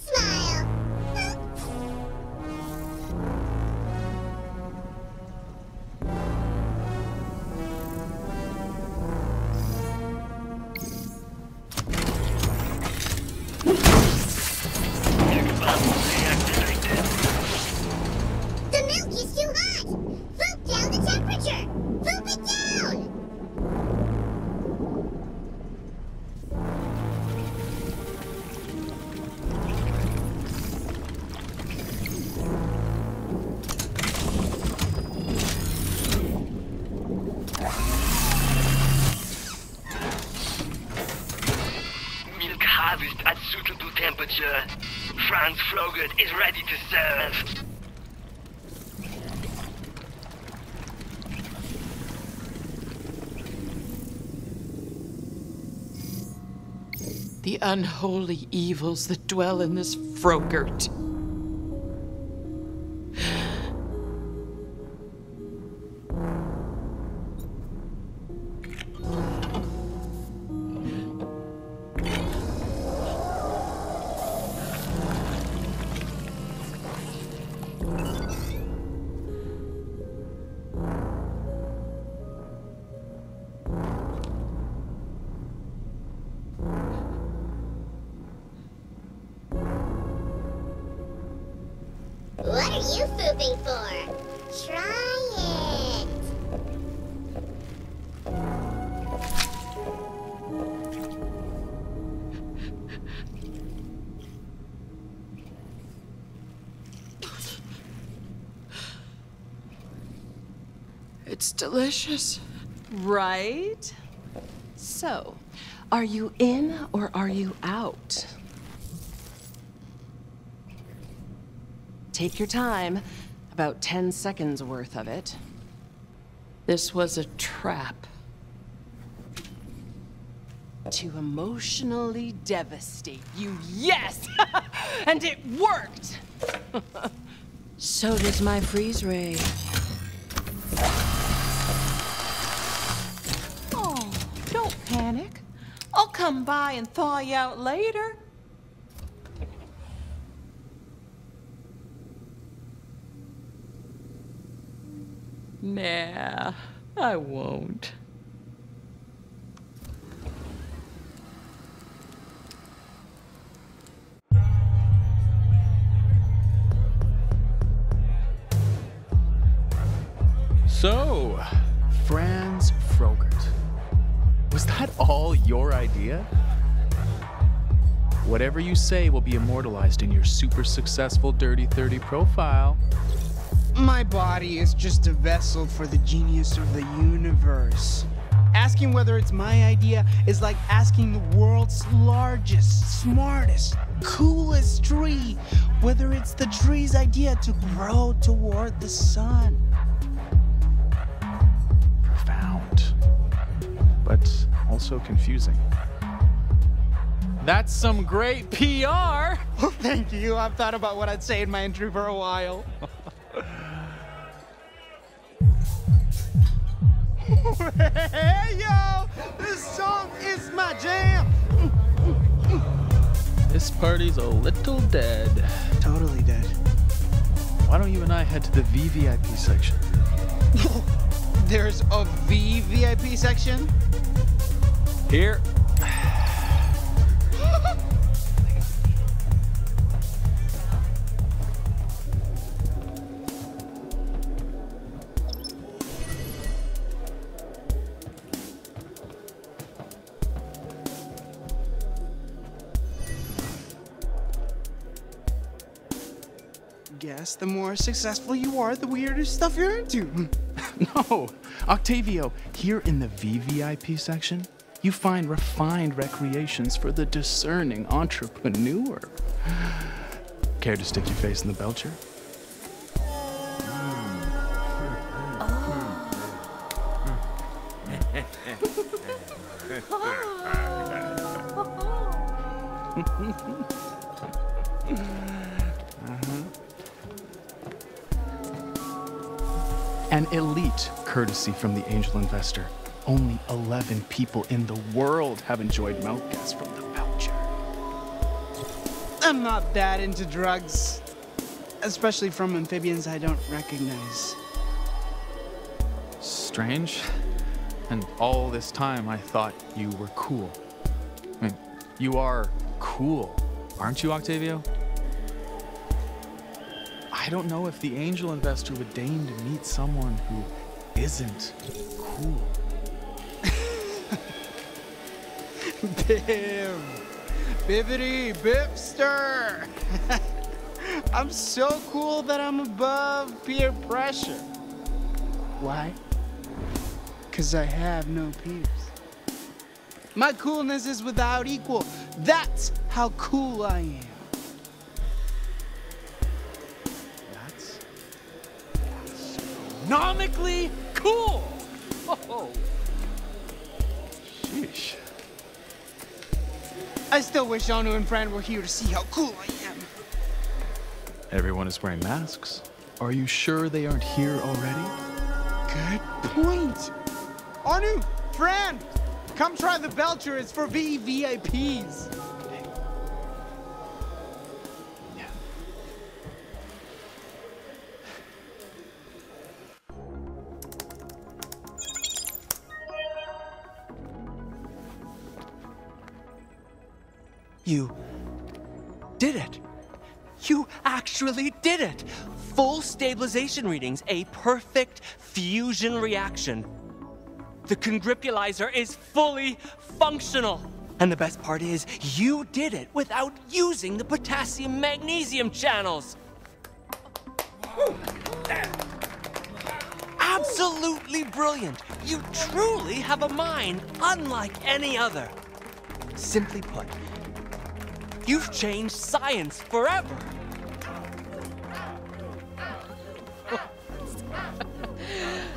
Is ready to serve. The unholy evils that dwell in this Frogurt. Delicious. Right? So, are you in or are you out? Take your time, about 10 seconds worth of it. This was a trap. To emotionally devastate you, yes! and it worked! So does my freeze ray. Come by and thaw you out later. Nah, I won't. So, Fran's Frogurt. Was that all your idea? Whatever you say will be immortalized in your super successful Dirty 30 profile. My body is just a vessel for the genius of the universe. Asking whether it's my idea is like asking the world's largest, smartest, coolest tree whether it's the tree's idea to grow toward the sun. But also confusing. That's some great PR! Well, thank you. I've thought about what I'd say in my entry for a while. hey, yo! This song is my jam! This party's a little dead. Totally dead. Why don't you and I head to the VVIP section? There's a VVIP section? Here. Guess the more successful you are, the weirder stuff you're into. No, Octavio, here in the VVIP section, you find refined recreations for the discerning entrepreneur. Care to stick your face in the belcher? An elite courtesy from the angel investor. Only 11 people in the world have enjoyed milk gas from the belcher. I'm not that into drugs, especially from amphibians I don't recognize. Strange. And all this time I thought you were cool. I mean, you are cool, aren't you, Octavio? I don't know if the angel investor would deign to meet someone who isn't cool. Bim! Bibbity Bipster! I'm so cool that I'm above peer pressure. Why? Because I have no peers. My coolness is without equal. That's how cool I am. That's astronomically cool! Oh. Sheesh. I still wish Anu and Fran were here to see how cool I am. Everyone is wearing masks. Are you sure they aren't here already? Good point. Anu, Fran, come try the Belcher. It's for VVIPs. You did it. You actually did it. Full stabilization readings, a perfect fusion reaction. The congripulizer is fully functional. And the best part is, you did it without using the potassium magnesium channels. Absolutely brilliant. You truly have a mind unlike any other. Simply put, you've changed science forever.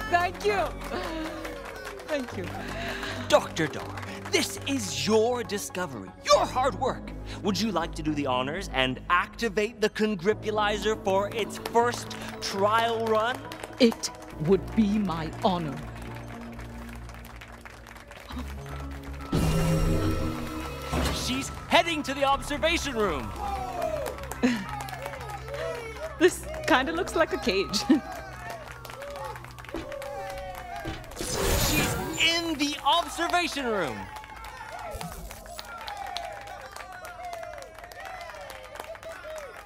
Thank you. Thank you. Dr. Dhar, this is your discovery, your hard work. Would you like to do the honors and activate the congripulizer for its first trial run? It would be my honor. She's heading to the observation room. This kind of looks like a cage. She's in the observation room.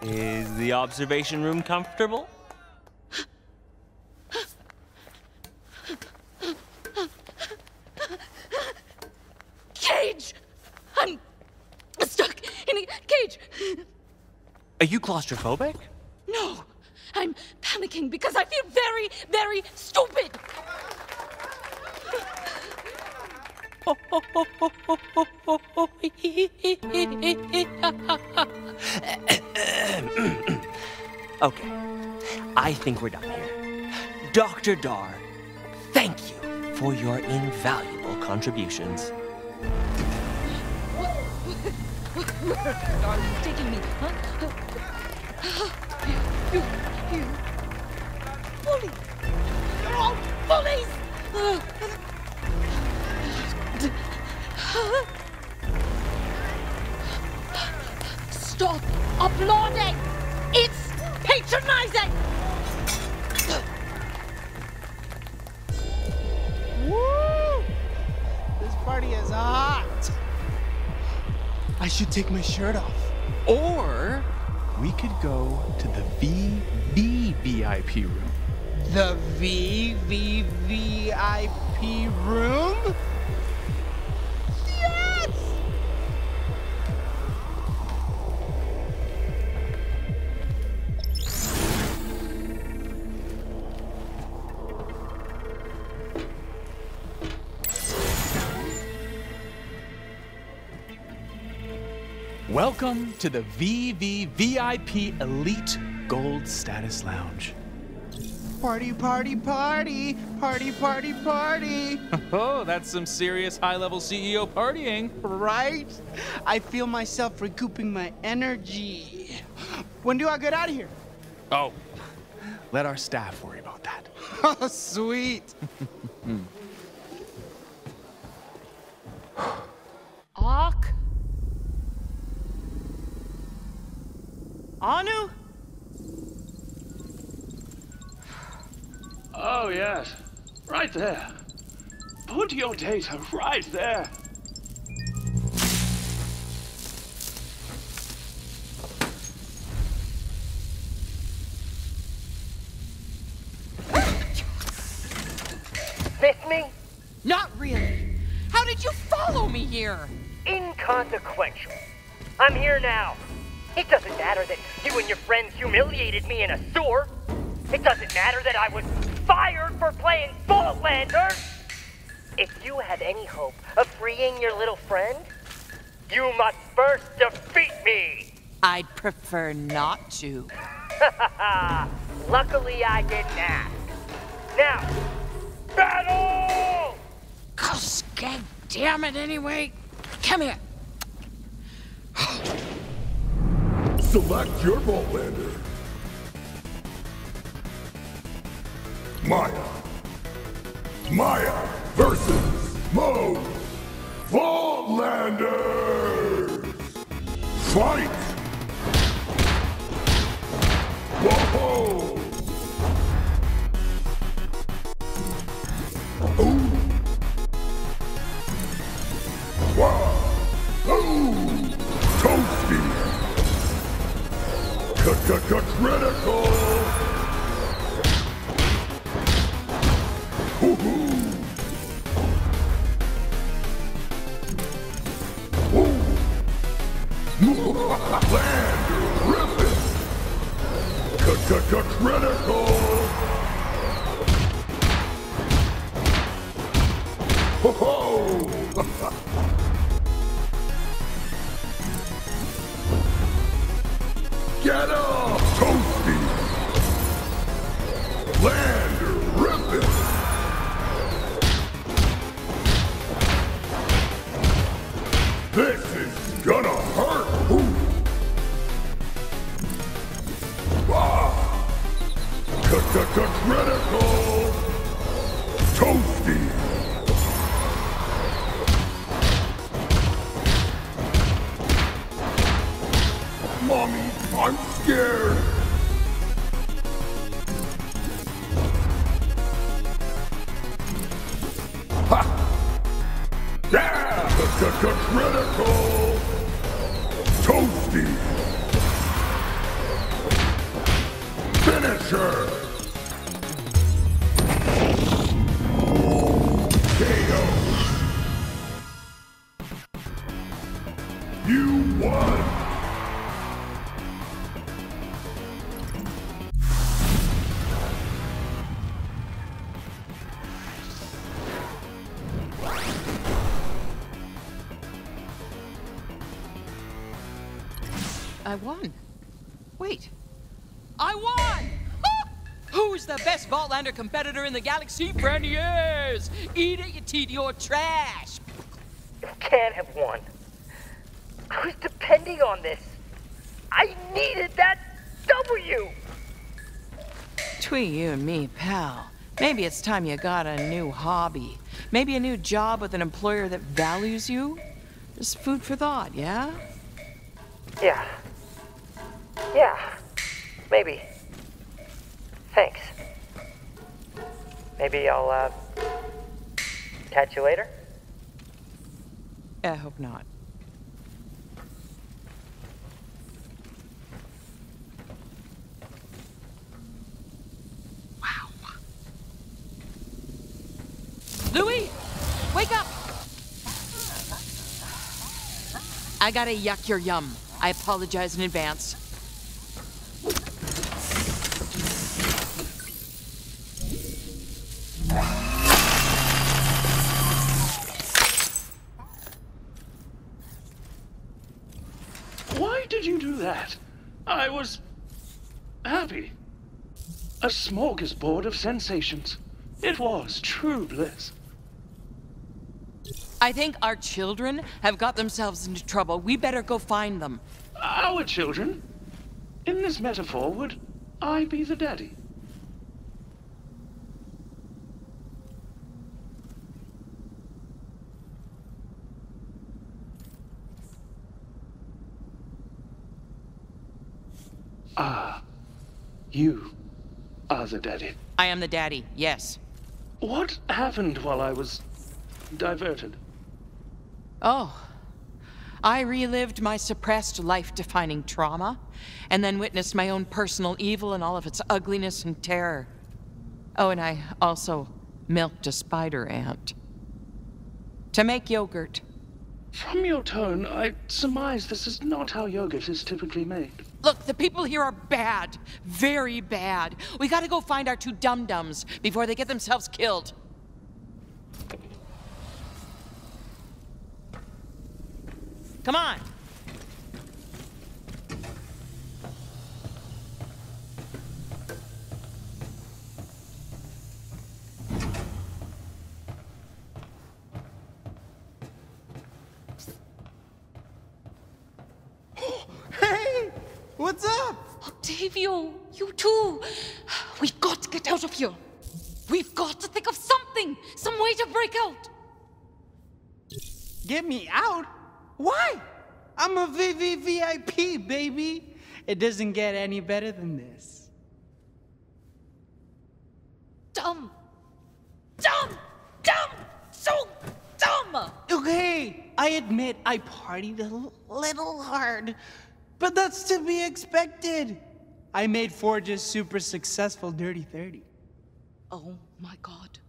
Is the observation room comfortable? cage! I'm stuck in a cage. Are you claustrophobic? No, I'm panicking because I feel very, very stupid. okay, I think we're done here. Dr. Dhar, thank you for your invaluable contributions. Are you taking me? Huh? Shirt off. Or we could go to the VVVIP room. The VVVIP room? Welcome to the VVVIP Elite Gold Status Lounge. Party, party, party, party, party, party. Oh, that's some serious high level CEO partying. Right? I feel myself recouping my energy. When do I get out of here? Oh, let our staff worry about that. Oh, sweet. there. Put your data right there. Miss me? Not really. How did you follow me here? Inconsequential. I'm here now. It doesn't matter that you and your friends humiliated me in a sewer. It doesn't matter that I was fired for playing Vaultlander. If you have any hope of freeing your little friend, you must first defeat me. I'd prefer not to. Luckily, I didn't ask. Now, battle! Gosh, god damn it, anyway. Come here. Select your Vaultlander. Maya. Maya versus Mo. Vaultlanders. Fight! Whoa! Ooh! Wow! Ooh! Toasty! Critical! Critical! Ho ho! Get up, I won. Wait. I won! Ah! Who's the best Vaultlander competitor in the galaxy? Friend years! Eat it, you teeth, your trash! You can't have won. I was depending on this. I needed that W! Between you and me, pal, maybe it's time you got a new hobby. Maybe a new job with an employer that values you? Just food for thought, yeah? Yeah. Yeah. Maybe. Thanks. Maybe I'll, uh, catch you later? I hope not. Wow. Louis, wake up! I gotta yuck your yum. I apologize in advance. Why did you do that? I was happy. A smorgasbord of sensations. It was true bliss. I think our children have got themselves into trouble. We better go find them. Our children? In this metaphor, would I be the daddy? Ah, you are the daddy. I am the daddy, yes. What happened while I was diverted? Oh. I relived my suppressed life defining trauma, and then witnessed my own personal evil and all of its ugliness and terror. Oh, and I also milked a spider ant. To make yogurt. From your tone, I surmise this is not how yogurt is typically made. Look, the people here are bad. Very bad. We gotta go find our two dum dums before they get themselves killed. Come on. Hey! What's up? Octavio, you too. We've got to get out of here. We've got to think of something, some way to break out. Get me out? Why? I'm a VVVIP, baby. It doesn't get any better than this. Dumb. Dumb. Dumb. So dumb. Okay, I admit I partied a little hard, but that's to be expected. I made Forge's super successful Dirty 30. Oh my god.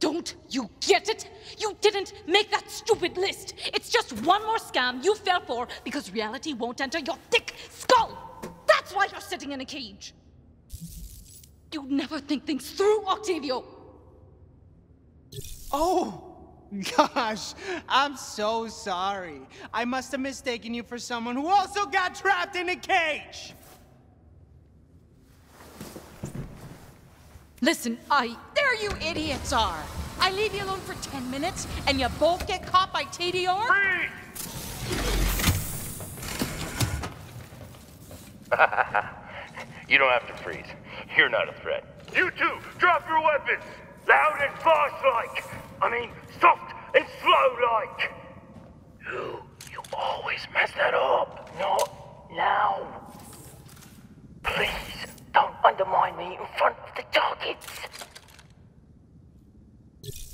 Don't you get it? You didn't make that stupid list. It's just one more scam you fell for because reality won't enter your thick skull. That's why you're sitting in a cage. You never think things through, Octavio. Oh, Gosh, I'm so sorry. I must have mistaken you for someone who also got trapped in a cage. Listen, I. There you idiots are! I leave you alone for 10 minutes, and you both get caught by Tediore? you don't have to freeze. You're not a threat. You two, drop your weapons! Loud and fast like! I mean, soft and slow like! You, you always mess that up. Not now. Please, don't undermine me in front of the targets.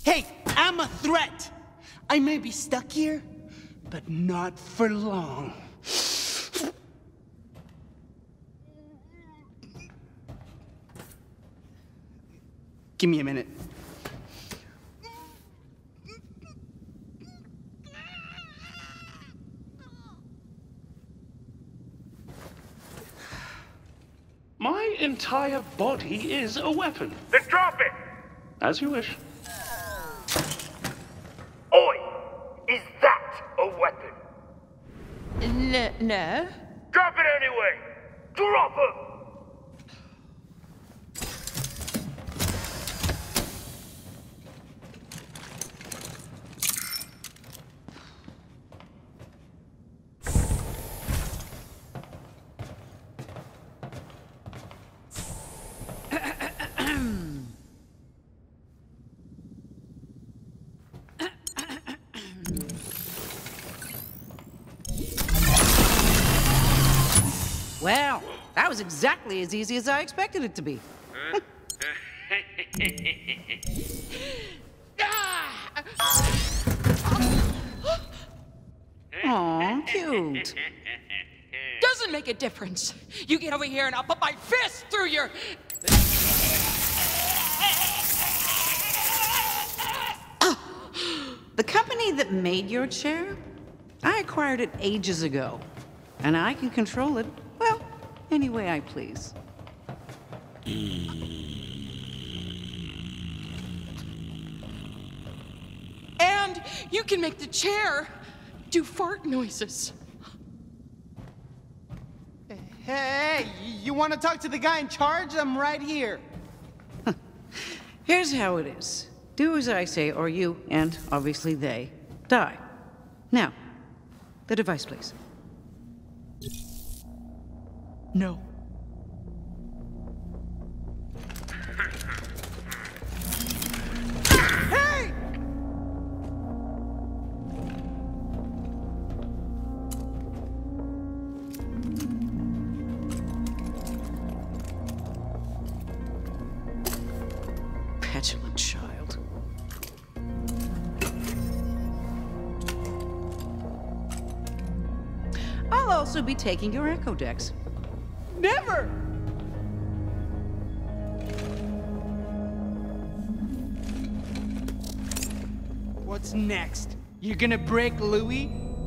Hey, I'm a threat. I may be stuck here, but not for long. Give me a minute. My entire body is a weapon. Then drop it! As you wish. Oi! Is that a weapon? N- no. Drop it anyway! Drop it! Exactly as easy as I expected it to be. Aw, cute. Doesn't make a difference. You get over here and I'll put my fist through your. The company that made your chair, I acquired it ages ago. And I can control it, any way I please. And you can make the chair do fart noises. Hey, you want to talk to the guy in charge? I'm right here. Here's how it is do as I say, or you, and obviously they, die. Now, the device, please. No. Hey! Petulant child. I'll also be taking your Echo Dex. Never! What's next? You're gonna break Louis?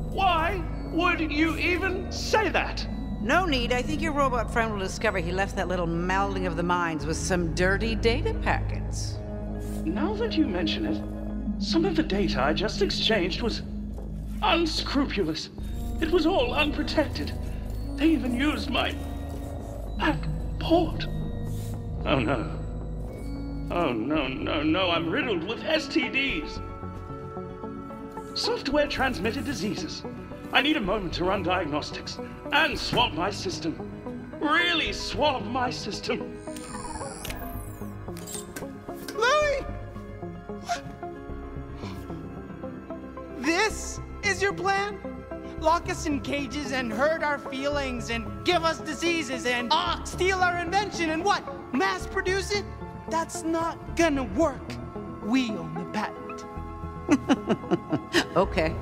Why would you even say that? No need. I think your robot friend will discover he left that little melding of the minds with some dirty data packets. Now that you mention it, some of the data I just exchanged was unscrupulous. It was all unprotected. They even used my back port. Oh no. Oh no, no, no, I'm riddled with STDs. Software transmitted diseases. I need a moment to run diagnostics and swamp my system. Really swamp my system. Louis! This is your plan? Lock us in cages and hurt our feelings and give us diseases and ah, steal our invention and what? Mass produce it? That's not gonna work. We own the patent. Okay.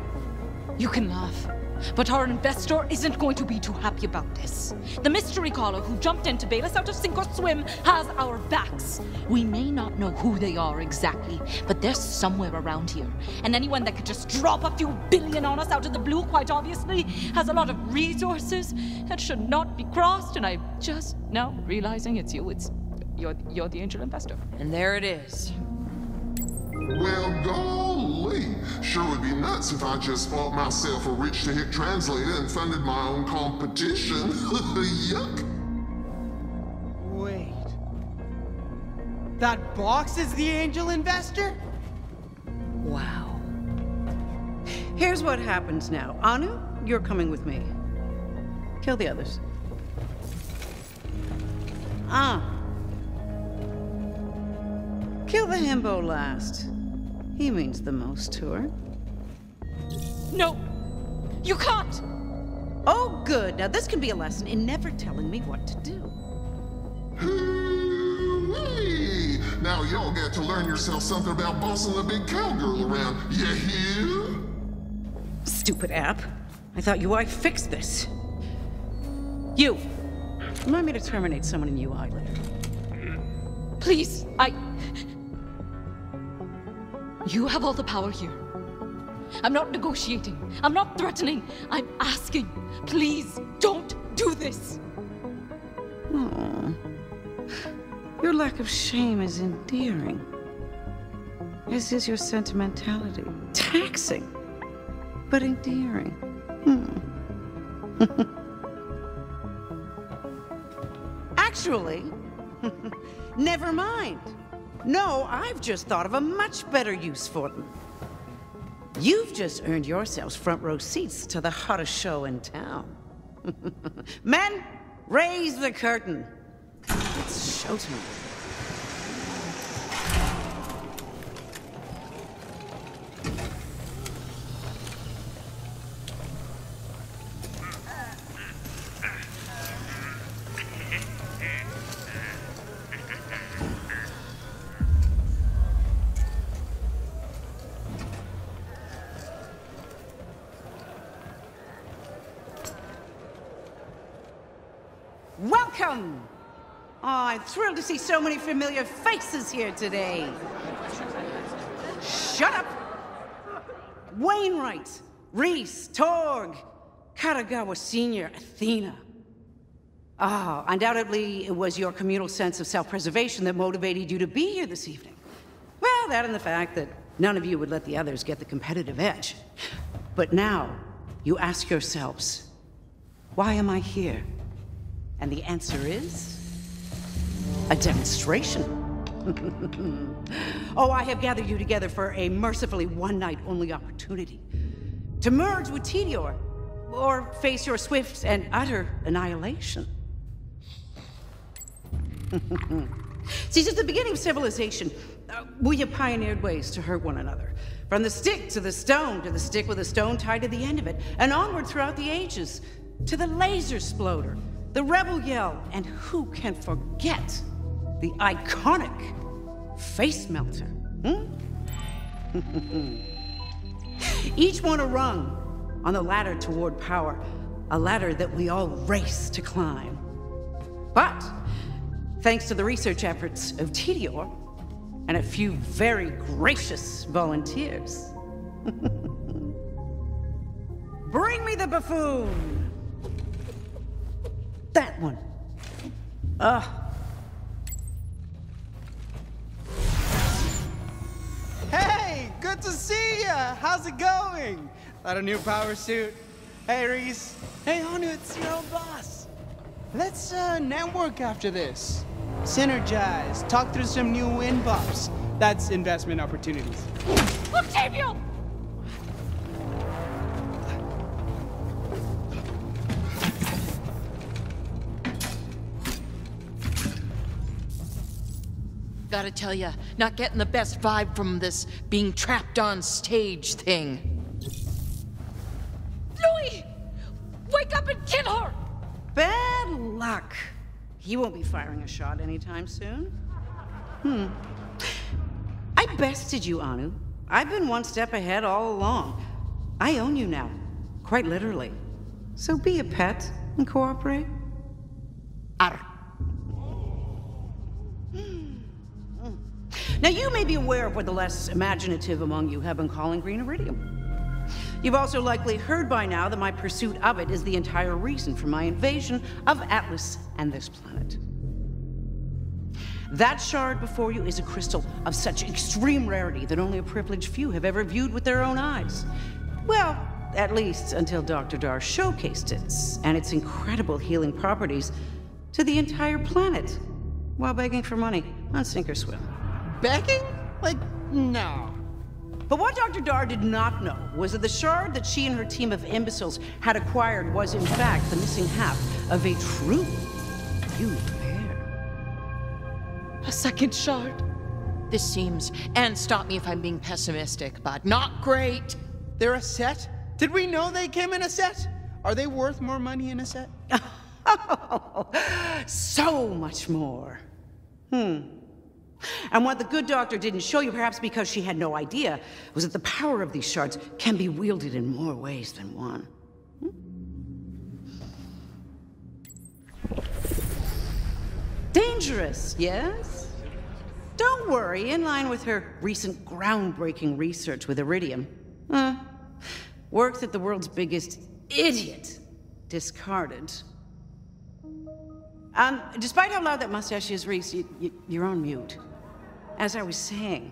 You can laugh, but our investor isn't going to be too happy about this. The mystery caller who jumped in to bail us out of sink or swim has our backs. We may not know who they are exactly, but they're somewhere around here. And anyone that could just drop a few billion on us out of the blue, quite obviously, has a lot of resources that should not be crossed. And I'm just now realizing it's you. It's you're you're the angel investor. And there it is. Well, golly. Golly, sure would be nuts if I just bought myself a rich to hit translator and funded my own competition. Yuck. Wait. That box is the angel investor? Wow. Here's what happens now. Anu, you're coming with me. Kill the others. Ah. Kill the himbo last. He means the most to her. No! You can't! Oh, good. Now, this can be a lesson in never telling me what to do. Hoo-wee. Now y'all get to learn yourself something about bossing a big cowgirl around. You hear? Stupid app. I thought UI fixed this. You. Remind me to terminate someone in UI later. Please, I. You have all the power here. I'm not negotiating. I'm not threatening. I'm asking. Please don't do this. Oh. Your lack of shame is endearing. As is your sentimentality. Taxing, but endearing. Hmm. Actually, never mind. No, I've just thought of a much better use for them. You've just earned yourselves front row seats to the hottest show in town. Men, raise the curtain. It's showtime. So many familiar faces here today. Shut up! Wainwright, Rhys, Torgue, Katagawa Sr., Athena. Ah, undoubtedly it was your communal sense of self-preservation that motivated you to be here this evening. Well, that and the fact that none of you would let the others get the competitive edge. But now, you ask yourselves, why am I here? And the answer is a demonstration. oh, I have gathered you together for a mercifully one night only opportunity to merge with Tediore or face your swift and utter annihilation. See, since the beginning of civilization, uh, we have pioneered ways to hurt one another. From the stick to the stone, to the stick with a stone tied to the end of it, and onward throughout the ages, to the laser sploder, the rebel yell, and who can forget the iconic face melter? Hmm? Each one a rung on the ladder toward power, a ladder that we all race to climb. But thanks to the research efforts of Tediore and a few very gracious volunteers. Bring me the buffoon! That one. Ah. Hey, good to see ya! How's it going? Got a new power suit? Hey, Rhys. Hey, Anu, it's your old boss. Let's uh, network after this. Synergize. Talk through some new win. That's investment opportunities. Octavio! Gotta tell ya, not getting the best vibe from this being trapped on stage thing. Louis! Wake up and kill her! Bad luck. He won't be firing a shot anytime soon. Hmm. I bested you, Anu. I've been one step ahead all along. I own you now, quite literally. So be a pet and cooperate. Now, you may be aware of what the less imaginative among you have been calling green eridium. You've also likely heard by now that my pursuit of it is the entire reason for my invasion of Atlas and this planet. That shard before you is a crystal of such extreme rarity that only a privileged few have ever viewed with their own eyes. Well, at least until Dr. Dhar showcased it and its incredible healing properties to the entire planet while begging for money on sink or swim. Begging? Like, no. But what Dr. Dhar did not know was that the shard that she and her team of imbeciles had acquired was, in fact, the missing half of a true human pair. A second shard. This seems, and stop me if I'm being pessimistic, but not great. They're a set? Did we know they came in a set? Are they worth more money in a set? so much more. Hmm. And what the good doctor didn't show you, perhaps because she had no idea, was that the power of these shards can be wielded in more ways than one. Dangerous, yes? Don't worry, in line with her recent groundbreaking research with eridium. Uh, work that the world's biggest idiot discarded. Um, despite how loud that mustache is, Rhys, you, you, you're on mute. As I was saying,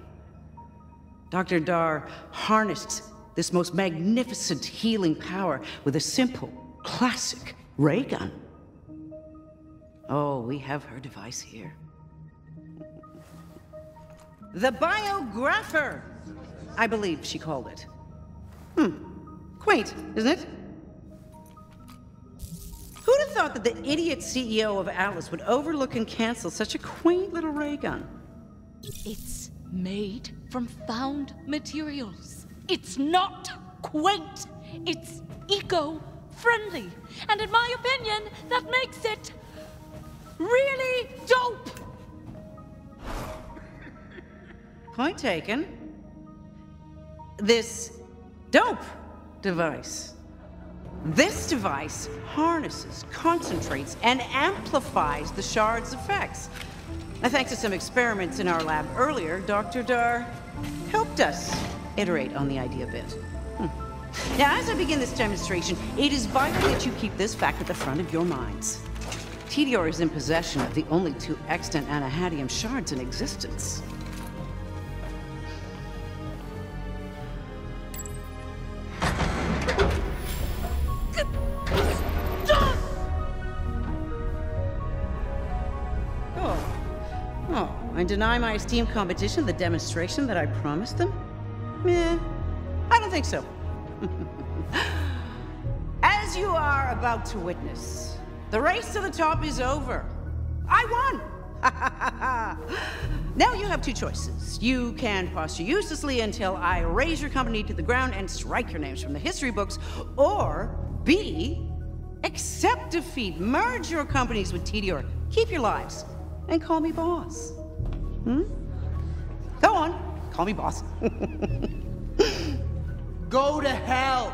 Dr. Dhar harnessed this most magnificent healing power with a simple, classic ray gun. Oh, we have her device here. The Biographer, I believe she called it. Hmm. Quaint, isn't it? Who'd have thought that the idiot CEO of Atlas would overlook and cancel such a quaint little ray gun? It's made from found materials. It's not quaint. It's eco-friendly. And in my opinion, that makes it really dope. Point taken. This dope device. This device harnesses, concentrates, and amplifies the shard's effects. Now, thanks to some experiments in our lab earlier, Dr. Dhar helped us iterate on the idea a bit. Hmm. Now, as I begin this demonstration, it is vital that you keep this fact at the front of your minds. Tediore is in possession of the only two extant anahadium shards in existence. And deny my esteemed competition the demonstration that I promised them? Eh, I don't think so. As you are about to witness, the race to the top is over. I won! now you have two choices. You can posture uselessly until I raze your company to the ground and strike your names from the history books, or B, accept defeat, merge your companies with Tediore, keep your lives, and call me boss. Hmm? Go on, call me boss. Go to hell!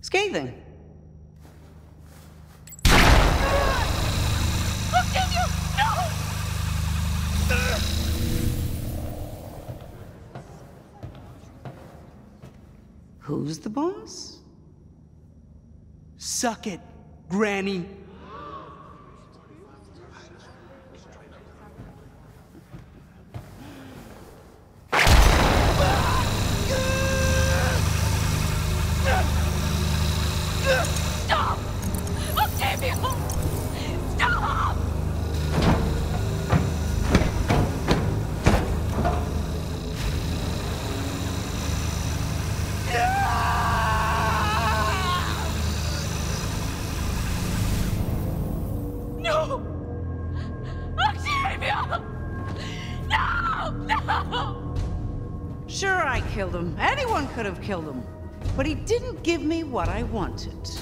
Scathing. Octavio, no! Who's the boss? Suck it, Granny. Wanted.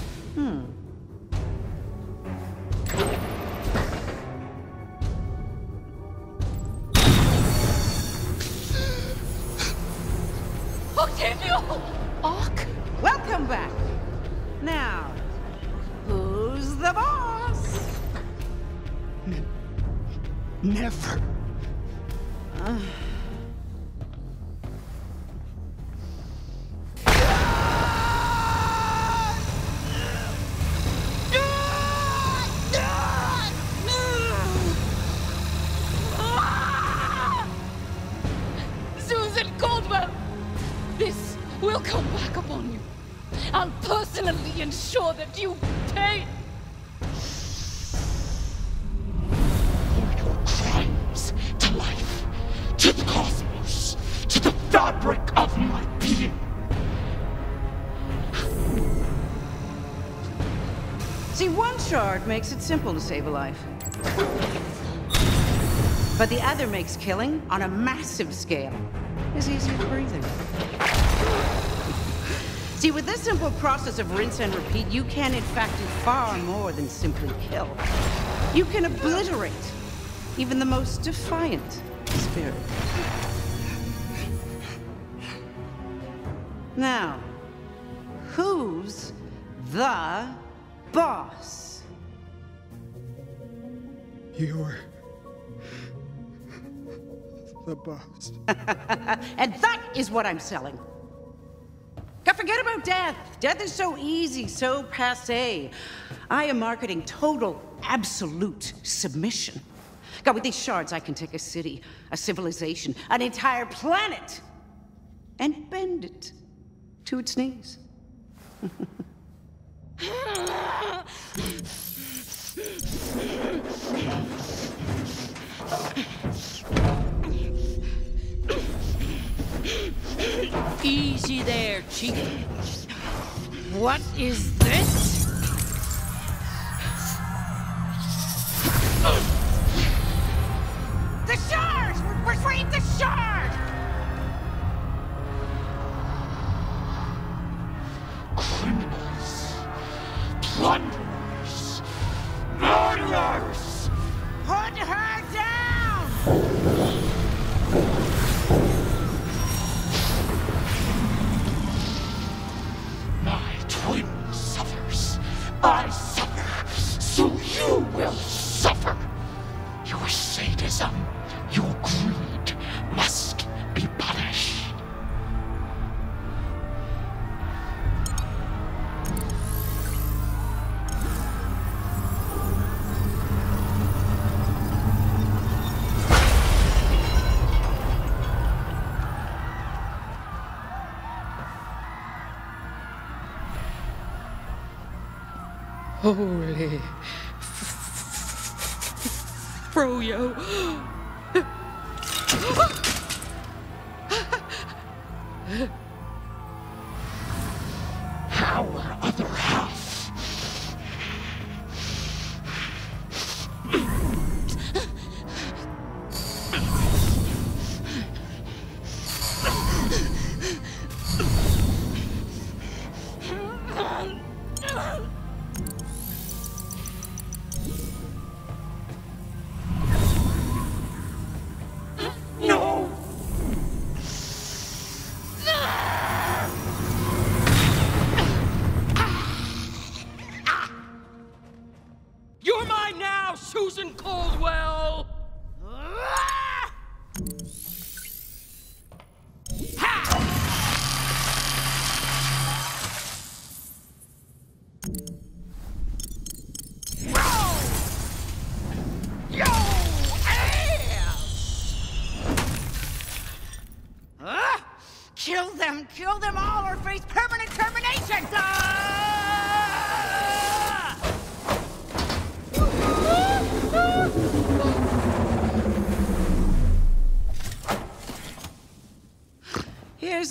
Shard makes it simple to save a life. But the other makes killing on a massive scale as easy as breathing. See, with this simple process of rinse and repeat, you can in fact do far more than simply kill. You can obliterate even the most defiant spirit. Now, the boss. and that is what I'm selling. God, forget about death. Death is so easy, so passe. I am marketing total, absolute submission. God, with these shards, I can take a city, a civilization, an entire planet, and bend it to its knees. there, Chief. What is this? Froyo.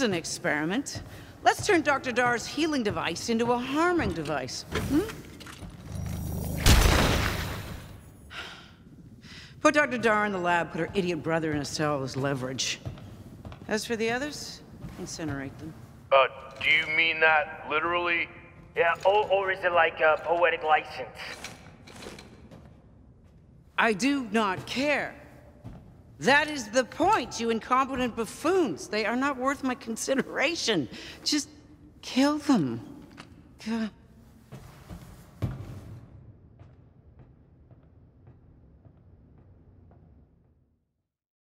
An experiment. Let's turn Dr. Dhar's healing device into a harming device. Hmm? Put Dr. Dhar in the lab, put her idiot brother in a cell as leverage. As for the others, incinerate them. Uh, do you mean that literally? Yeah, or, or is it like a poetic license? I do not care. That is the point, you incompetent buffoons. They are not worth my consideration. Just kill them.